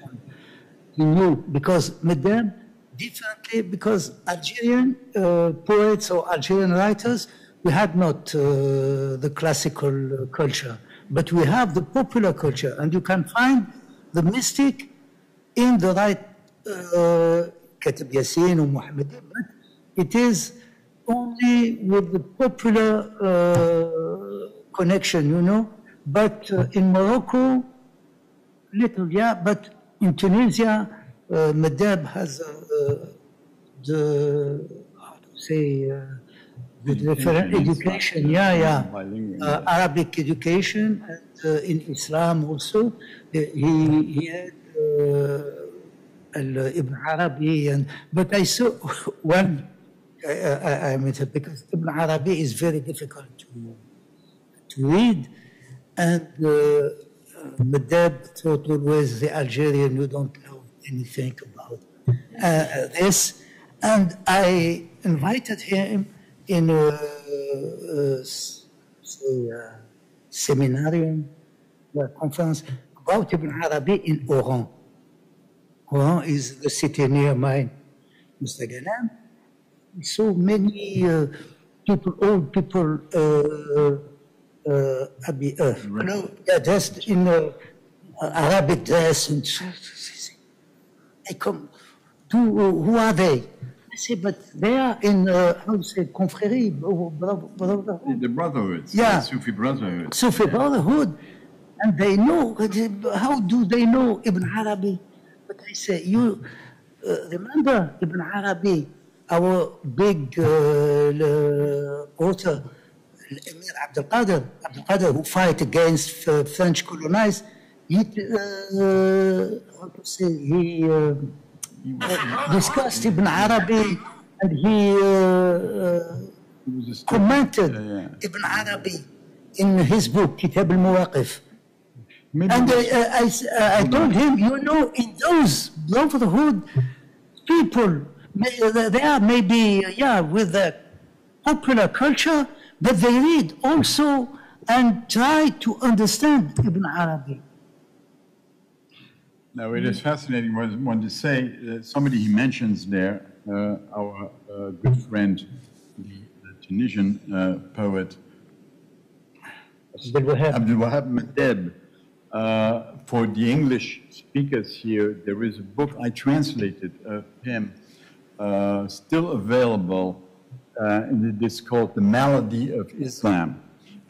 He knew because Meddeb differently because Algerian uh, poets or Algerian writers we had not uh, the classical uh, culture, but we have the popular culture, and you can find the mystic in the right uh, Yassin or Muhammad, but it is only with the popular uh, connection, you know. But uh, in Morocco, little, yeah, but in Tunisia, uh, Meddeb has uh, the, how to say, uh, the different education, yeah, yeah. Uh, Arabic education, and uh, in Islam also. He, he had uh, Ibn Arabi, and, but I saw one, I, I, I mean, because Ibn Arabi is very difficult to read, and uh, Meddeb thought always the Algerian, you don't know anything about uh, this. And I invited him in a, say, uh, seminarium, a conference about Ibn Arabi in Oran. Oran is the city near mine, Mostaganem. So many uh, people, old people, uh, yeah, dressed in Arabic dress and. I come, to, who are they? I say, but they are in, uh, how to say, confrérie, bro- bro- brotherhood. The brotherhood, Yeah. Sufi brotherhood. Sufi Brotherhood, and they know, how do they know Ibn Arabi? But I say, you uh, remember Ibn Arabi, our big uh, author, Emir Abdul Qadir, Abdul Qadir, who fight against uh, French colonized, he, uh, say, he uh, discussed Ibn Arabi and he uh, uh, He was a student. commented Yeah. Ibn Arabi in his book, Kitab al-Muwaqif. Maybe And I, I uh, I told him, you know, in those brotherhood people, may- they are maybe, yeah, with the popular culture, but they read also and try to understand Ibn Arabi. Now, it is fascinating one, one to say, uh, somebody he mentions there, uh, our uh, good friend, the, the Tunisian uh, poet Abdul Wahab Meddeb. Uh, for the English speakers here, there is a book I translated of him, uh, still available, uh, and it is called The Malady of Islam.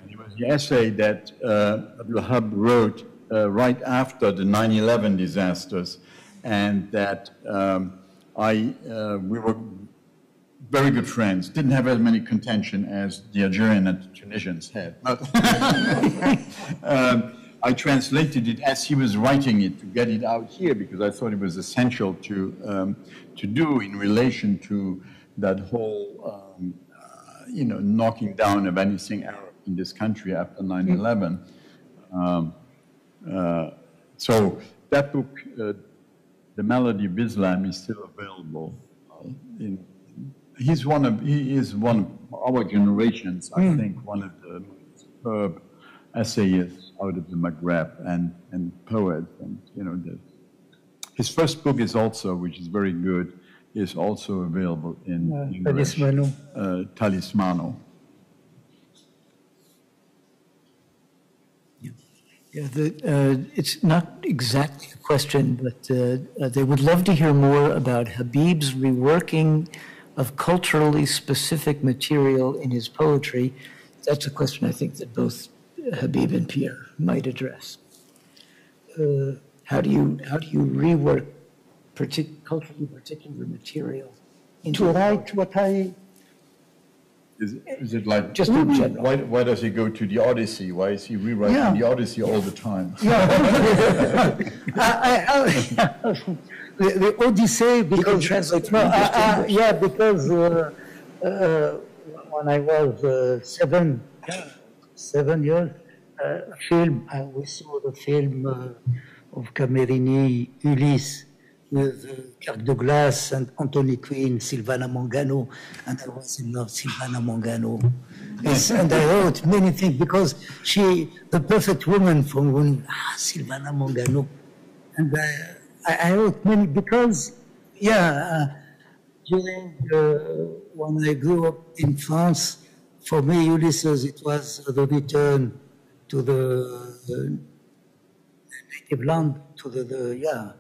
And it was the essay that uh, Abdul Wahab wrote uh, right after the 9/11 disasters, and that um, I uh, we were very good friends. Didn't have as many contention as the Algerian and Tunisians had. Um, I translated it as he was writing it to get it out here because I thought it was essential to um, to do in relation to that whole um, uh, you know knocking down of anything Arab in this country after 9/11. Um, uh, so that book, uh, The Malady of Islam, is still available. Uh, in, he's one of he is one of our generations, I think, one of the superb essayists out of the Maghreb and and poets, and you know the, his first book is also, which is very good, is also available in English. Talismano. Uh, Talismano. Yeah, the, uh, it's not exactly a question, but uh, uh, they would love to hear more about Habib's reworking of culturally specific material in his poetry. That's a question I think that both Habib and Pierre might address. Uh, how do you how do you rework partic- culturally particular material into To a write what I Is, is it like Just in general. Why, why does he go to the Odyssey? Why is he rewriting Yeah. the Odyssey all the time? I, I, I, the, the Odyssey because translate no, English to I- I- English. yeah, because uh, uh, when I was uh, seven, seven years, uh, film. Uh, we saw the film uh, of Camerini, Ulysse, with uh, Kirk Douglas and Anthony Quinn, Silvana Mangano, and I was in love with Silvana Mangano. Yes, and I wrote many things because she, the perfect woman for women, ah, Silvana Mangano. And I, I wrote many because, yeah, uh, during uh, when I grew up in France, for me, Ulysses, it was the return to the, the native land, to the, the yeah,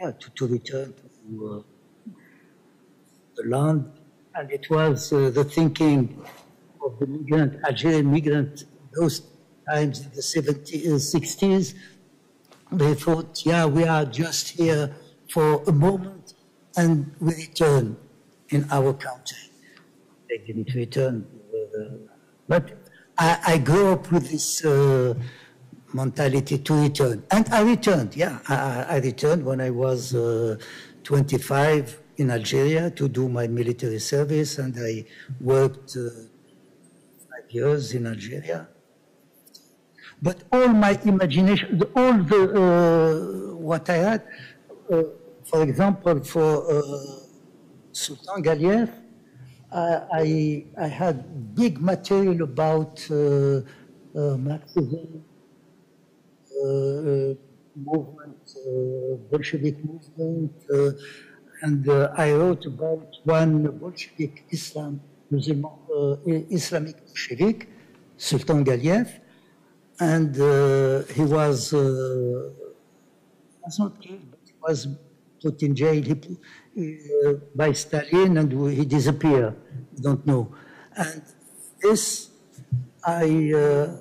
yeah, to, to return to uh, the land. And it was uh, the thinking of the migrant, Algerian migrant, those times in the 70s, 60s. They thought, yeah, we are just here for a moment and we return in our country. They didn't return. but I, I, grew up with this uh, mentality to return. And I returned, yeah. I, I returned when I was uh, 25 in Algeria to do my military service, and I worked uh, five years in Algeria. But all my imagination, all the uh, what I had, uh, for example, for uh, Sultan Galiev, I, I had big material about uh, Marxism, movement, uh, Bolshevik movement, uh, and I wrote about one Bolshevik Islam, Muslim, Islamic Bolshevik, Sultan Galiev, and he was was not killed, but he was put in jail he, uh, by Stalin and he disappeared. Don't know. And this, I, uh,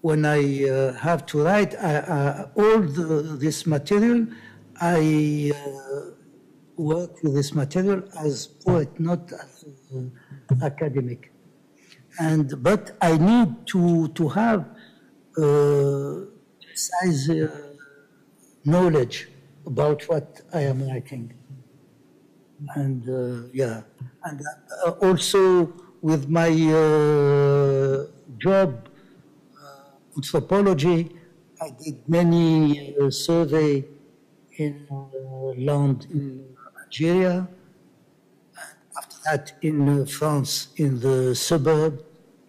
when I uh, have to write all the, this material, I work with this material as poet, not as academic. And but I need to to have uh, precise uh, knowledge about what I am writing. And uh, yeah, and uh, also with my uh, job anthropology. I did many uh, survey in uh, land in Algeria. After that, in uh, France, in the suburb,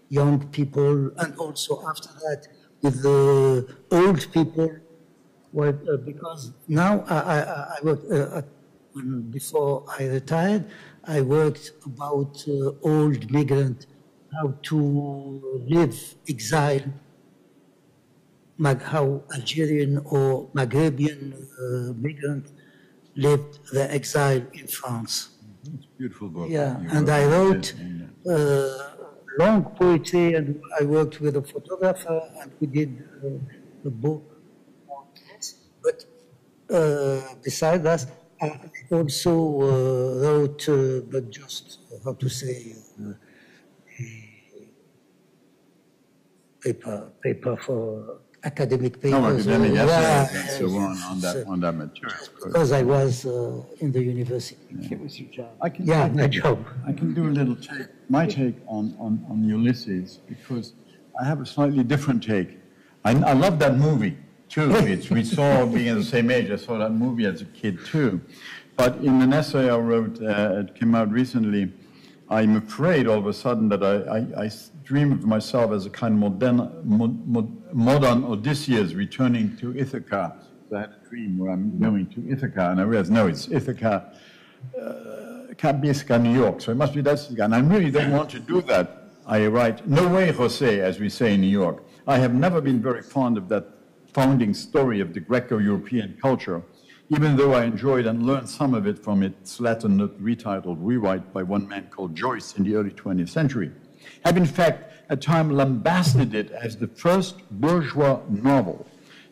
young people, and also after that with the old people. Well, uh, because now I, I, I work uh, before I retired, I worked about uh, old migrant, how to live exile how Algerian or Maghrebian uh, migrant lived their exile in France. It's beautiful book. Yeah, you and I wrote uh, long poetry, and I worked with a photographer, and we did uh, a book on this. But uh, besides that, I also uh, wrote, uh, but just how to say, paper paper for academic papers. No, academic uh, essays and so on on that, on that material. Because I was uh, in the university. Yeah. It was your job. I can, yeah, I my job. I can do a little take, my take on, on, on Ulysses, because I have a slightly different take. I, I love that movie, too. It's, we saw, being the same age, I saw that movie as a kid, too. But in an essay I wrote, uh, it came out recently, I'm afraid all of a sudden that I, I, I dream of myself as a kind of modern, modern Odysseus returning to Ithaca. So I had a dream where I'm going to Ithaca, and I realized, no, it's Ithaca, uh, Ithaca, New York, so it must be that Ithaca. And I really don't want to do that. I write, no way, Jose, as we say in New York. I have never been very fond of that founding story of the Greco-European culture even though I enjoyed and learned some of it from its Latin retitled rewrite by one man called Joyce in the early 20th century, have in fact at time lambasted it as the first bourgeois novel,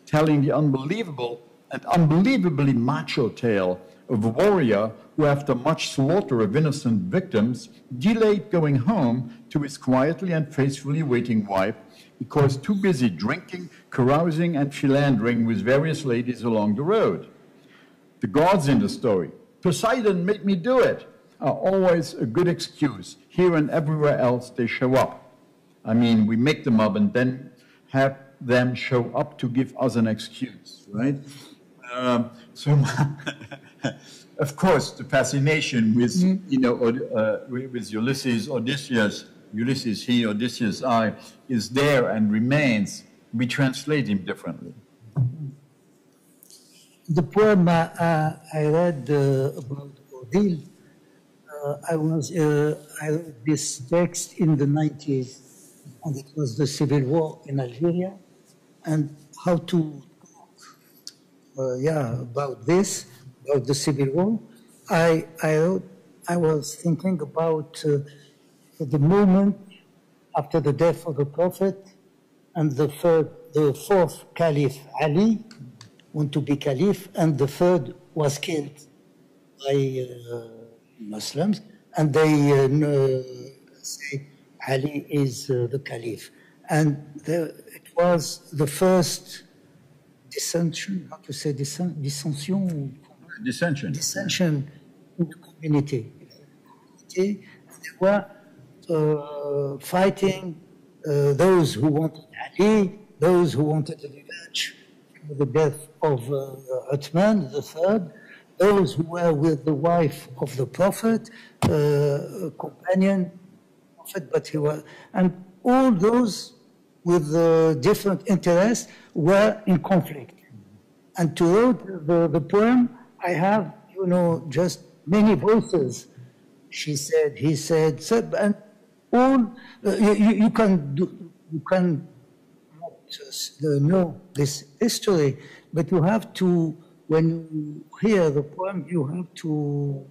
telling the unbelievable and unbelievably macho tale of a warrior who, after much slaughter of innocent victims, delayed going home to his quietly and faithfully waiting wife because too busy drinking, carousing, and philandering with various ladies along the road the gods in the story. Poseidon made me do it, are always a good excuse. Here and everywhere else, they show up. I mean, we make them up and then have them show up to give us an excuse, right? Um, so, of course, the fascination with, you know, uh, with Ulysses, Odysseus, Ulysses he, Odysseus I, is there and remains. We translate him differently. The poem uh, uh, I read uh, about Odile, uh, I was uh, I read this text in the 90s, and it was the civil war in Algeria, and how to uh, yeah about this about the civil war. I I wrote, I was thinking about the moment after the death of the prophet and the third the fourth caliph Ali want to be caliph, and the third was killed by uh, Muslims, and they uh, say Ali is uh, the caliph. And the, it was the first dissension, how to say dissension? Dissension. Dissension in the community. They were uh, fighting uh, those who wanted Ali, those who wanted revenge the death of uh, Uthman III, those who were with the wife of the Prophet, uh, companion Prophet, but he was, and all those with uh, different interests were in conflict. And to write the, the poem, I have, you know, just many voices. She said, he said, and all, uh, you, you, can do, you can know this history, but you have to, when you hear the poem, you have to,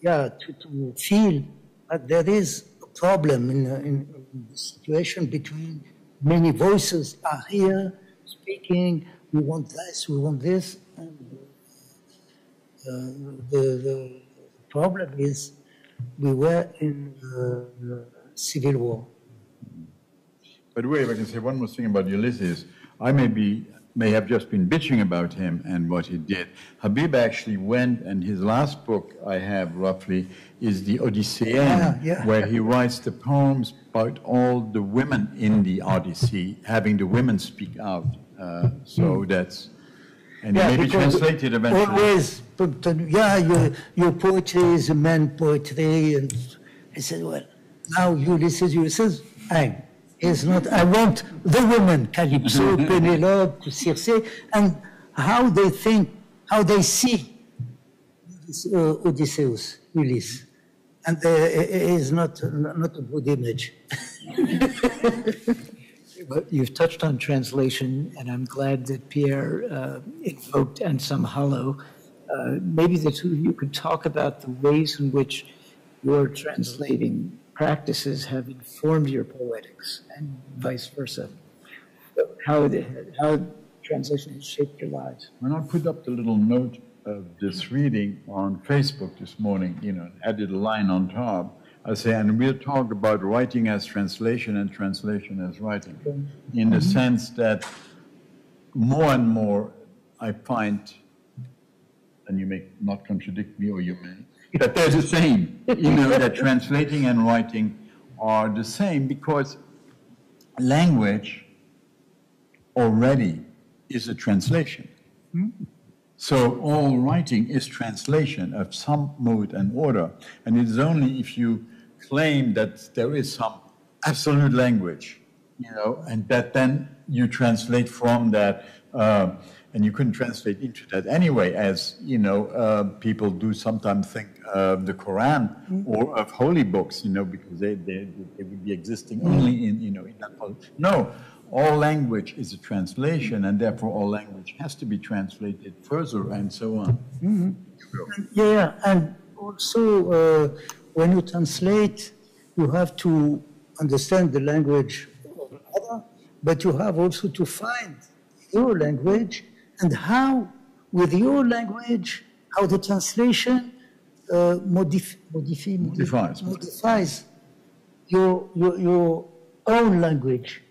yeah, to, to feel that there is a problem in, in, in the situation between many voices are here speaking, we want this, we want this, and uh, the, the problem is we were in the civil war. By the way, if I can say one more thing about Ulysses, I may be may have just been bitching about him and what he did. Habib actually went, and his last book I have roughly is the Odyssey, yeah, yeah. where he writes the poems about all the women in the Odyssey, having the women speak out. Uh, so mm. that's and yeah, it may be translated eventually. Always, yeah, your, your poetry is a man poetry. And I said, well, now Ulysses, Ulysses, I is not, I want the woman, Calypso, Penelope, Circe, and how they think, how they see uh, Odysseus, Ulysses. And uh, it is not, not a good image. But you've touched on translation, and I'm glad that Pierre uh, invoked Anselm Hollo. Uh, maybe the two of you could talk about the ways in which you're translating practices have informed your poetics and vice versa. How, how translation has shaped your lives. When I put up the little note of this reading on Facebook this morning, you know, added a line on top, I say, and we'll talk about writing as translation and translation as writing, in the mm-hmm. sense that more and more I find, and you may not contradict me or you may, that they're the same. You know, that translating and writing are the same because language already is a translation. Mm-hmm. So all writing is translation of some mode and order. And it is only if you claim that there is some absolute language, you know, and that then you translate from that, uh, and you couldn't translate into that anyway, as you know, uh, people do sometimes think of the Quran mm-hmm. or of holy books, you know, because they, they, they would be existing only in, you know, in that. No, all language is a translation, and therefore all language has to be translated further, and so on. Mm-hmm. Yeah, and also. Uh, when you translate, you have to understand the language of another, but you have also to find your language and how, with your language, how the translation uh, modif- modif- modifies, modifies your, your, your own language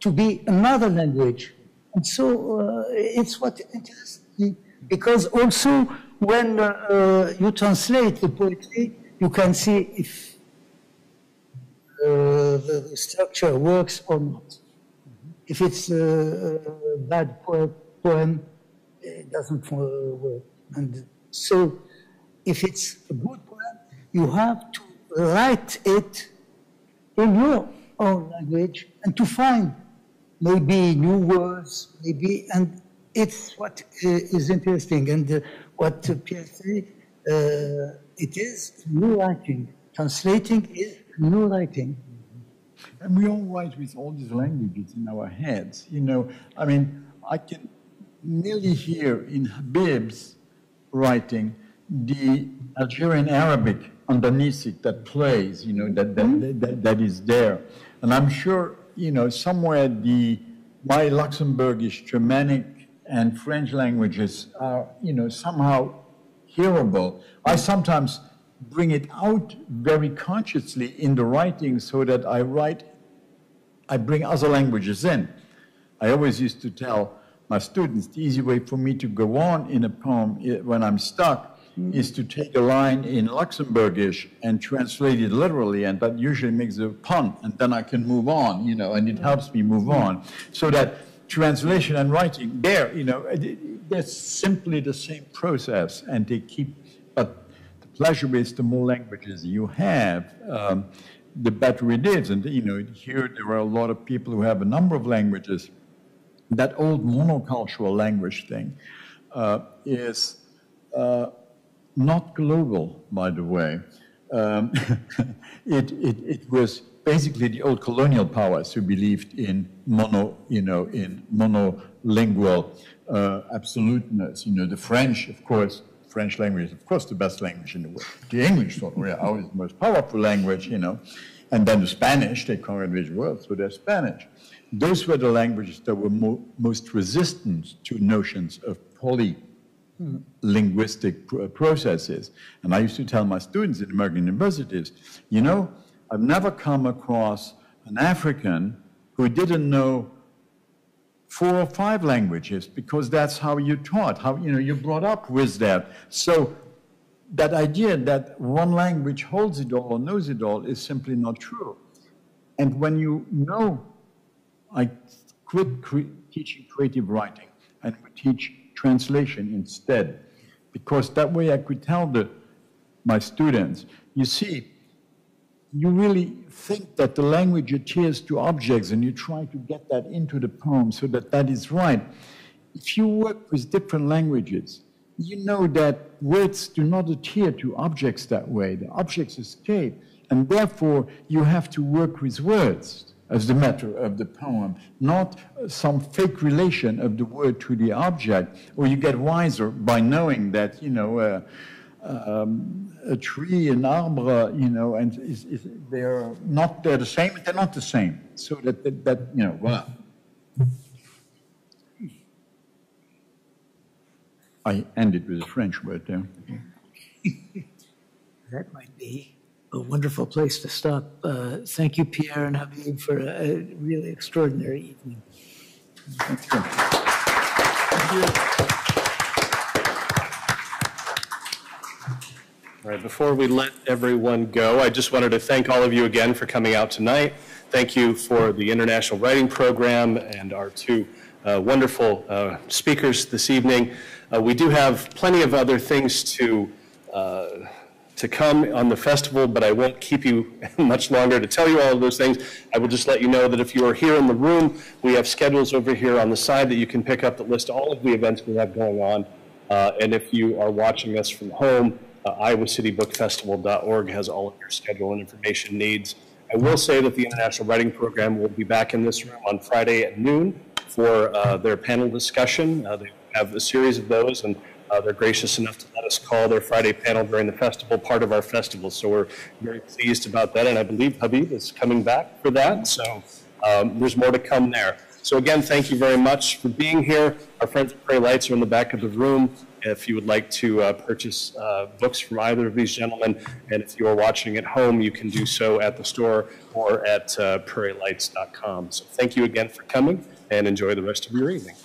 to be another language. And so uh, it's what interests me, because also when uh, uh you translate the poetry, you can see if uh, the, the, structure works or not. If it's a, a bad po- poem, it doesn't work. And so, if it's a good poem, you have to write it in your own language and to find maybe new words, maybe, and it's what uh, is interesting. And uh, what Pierre said, uh, it is new writing. Translating is new writing. And we all write with all these languages in our heads. You know, I mean, I can nearly hear in Habib's writing the Algerian Arabic underneath it that plays, you know, that, that, that, that is there. And I'm sure, you know, somewhere the, my Luxembourgish, Germanic, and French languages are, you know, somehow hearable. I sometimes bring it out very consciously in the writing so that I write, I bring other languages in. I always used to tell my students the easy way for me to go on in a poem when I'm stuck is to take a line in Luxembourgish and translate it literally, and that usually makes a pun, and then I can move on, you know, and it helps me move on. So that translation and writing, there, you know, they're simply the same process, and they keep, but the pleasure is the more languages you have, um, the better it is. And, you know, here there are a lot of people who have a number of languages. That old monocultural language thing uh, is uh, not global, by the way. Um, it, it, it was basically the old colonial powers who believed in mono, you know, in monolingual uh, absoluteness. You know, the French, of course, French language is, of course, the best language in the world. The English thought, well, yeah, the most powerful language, you know. And then the Spanish, they conquered the world, so they're Spanish. Those were the languages that were mo most resistant to notions of polylinguistic pr processes. And I used to tell my students at American universities, you know, I've never come across an African who didn't know four or five languages because that's how you taught, how you know you brought up with that. So that idea that one language holds it all or knows it all is simply not true. And when you know, I quit cre teaching creative writing and we teach translation instead, because that way I could tell the, my students, you see, you really think that the language adheres to objects and you try to get that into the poem so that that is right. If you work with different languages, you know that words do not adhere to objects that way. The objects escape, and therefore you have to work with words as the matter of the poem, not some fake relation of the word to the object, or you get wiser by knowing that, you know, uh, um, a tree, an arbre, you know, and is, is, they're not they're the same, they're not the same. So that, that, that you know, well, I ended with a French word there. that might be a wonderful place to stop. Uh, thank you, Pierre and Habib, for a, a really extraordinary evening. Thank you. Thank you. All right, before we let everyone go, I just wanted to thank all of you again for coming out tonight. Thank you for the International Writing Program and our two uh, wonderful uh, speakers this evening. Uh, we do have plenty of other things to uh, to come on the festival, but I won't keep you much longer to tell you all of those things. I will just let you know that if you are here in the room, we have schedules over here on the side that you can pick up that list all of the events we have going on. Uh, and if you are watching us from home, uh, IowaCityBookFestival.org has all of your schedule and information needs. I will say that the International Writing Program will be back in this room on Friday at noon for uh, their panel discussion. Uh, they have a series of those, and uh, they're gracious enough to let us call their Friday panel during the festival part of our festival. So we're very pleased about that. And I believe Habib is coming back for that. So um, there's more to come there. So again, thank you very much for being here. Our friends at Prairie Lights are in the back of the room. If you would like to uh, purchase uh, books from either of these gentlemen, and if you are watching at home, you can do so at the store or at uh, prairielights.com. So thank you again for coming, and enjoy the rest of your evening.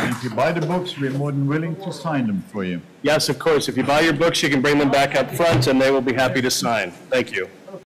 If you buy the books, we're more than willing to sign them for you. Yes, of course. If you buy your books, you can bring them back up front, and they will be happy to sign. Thank you.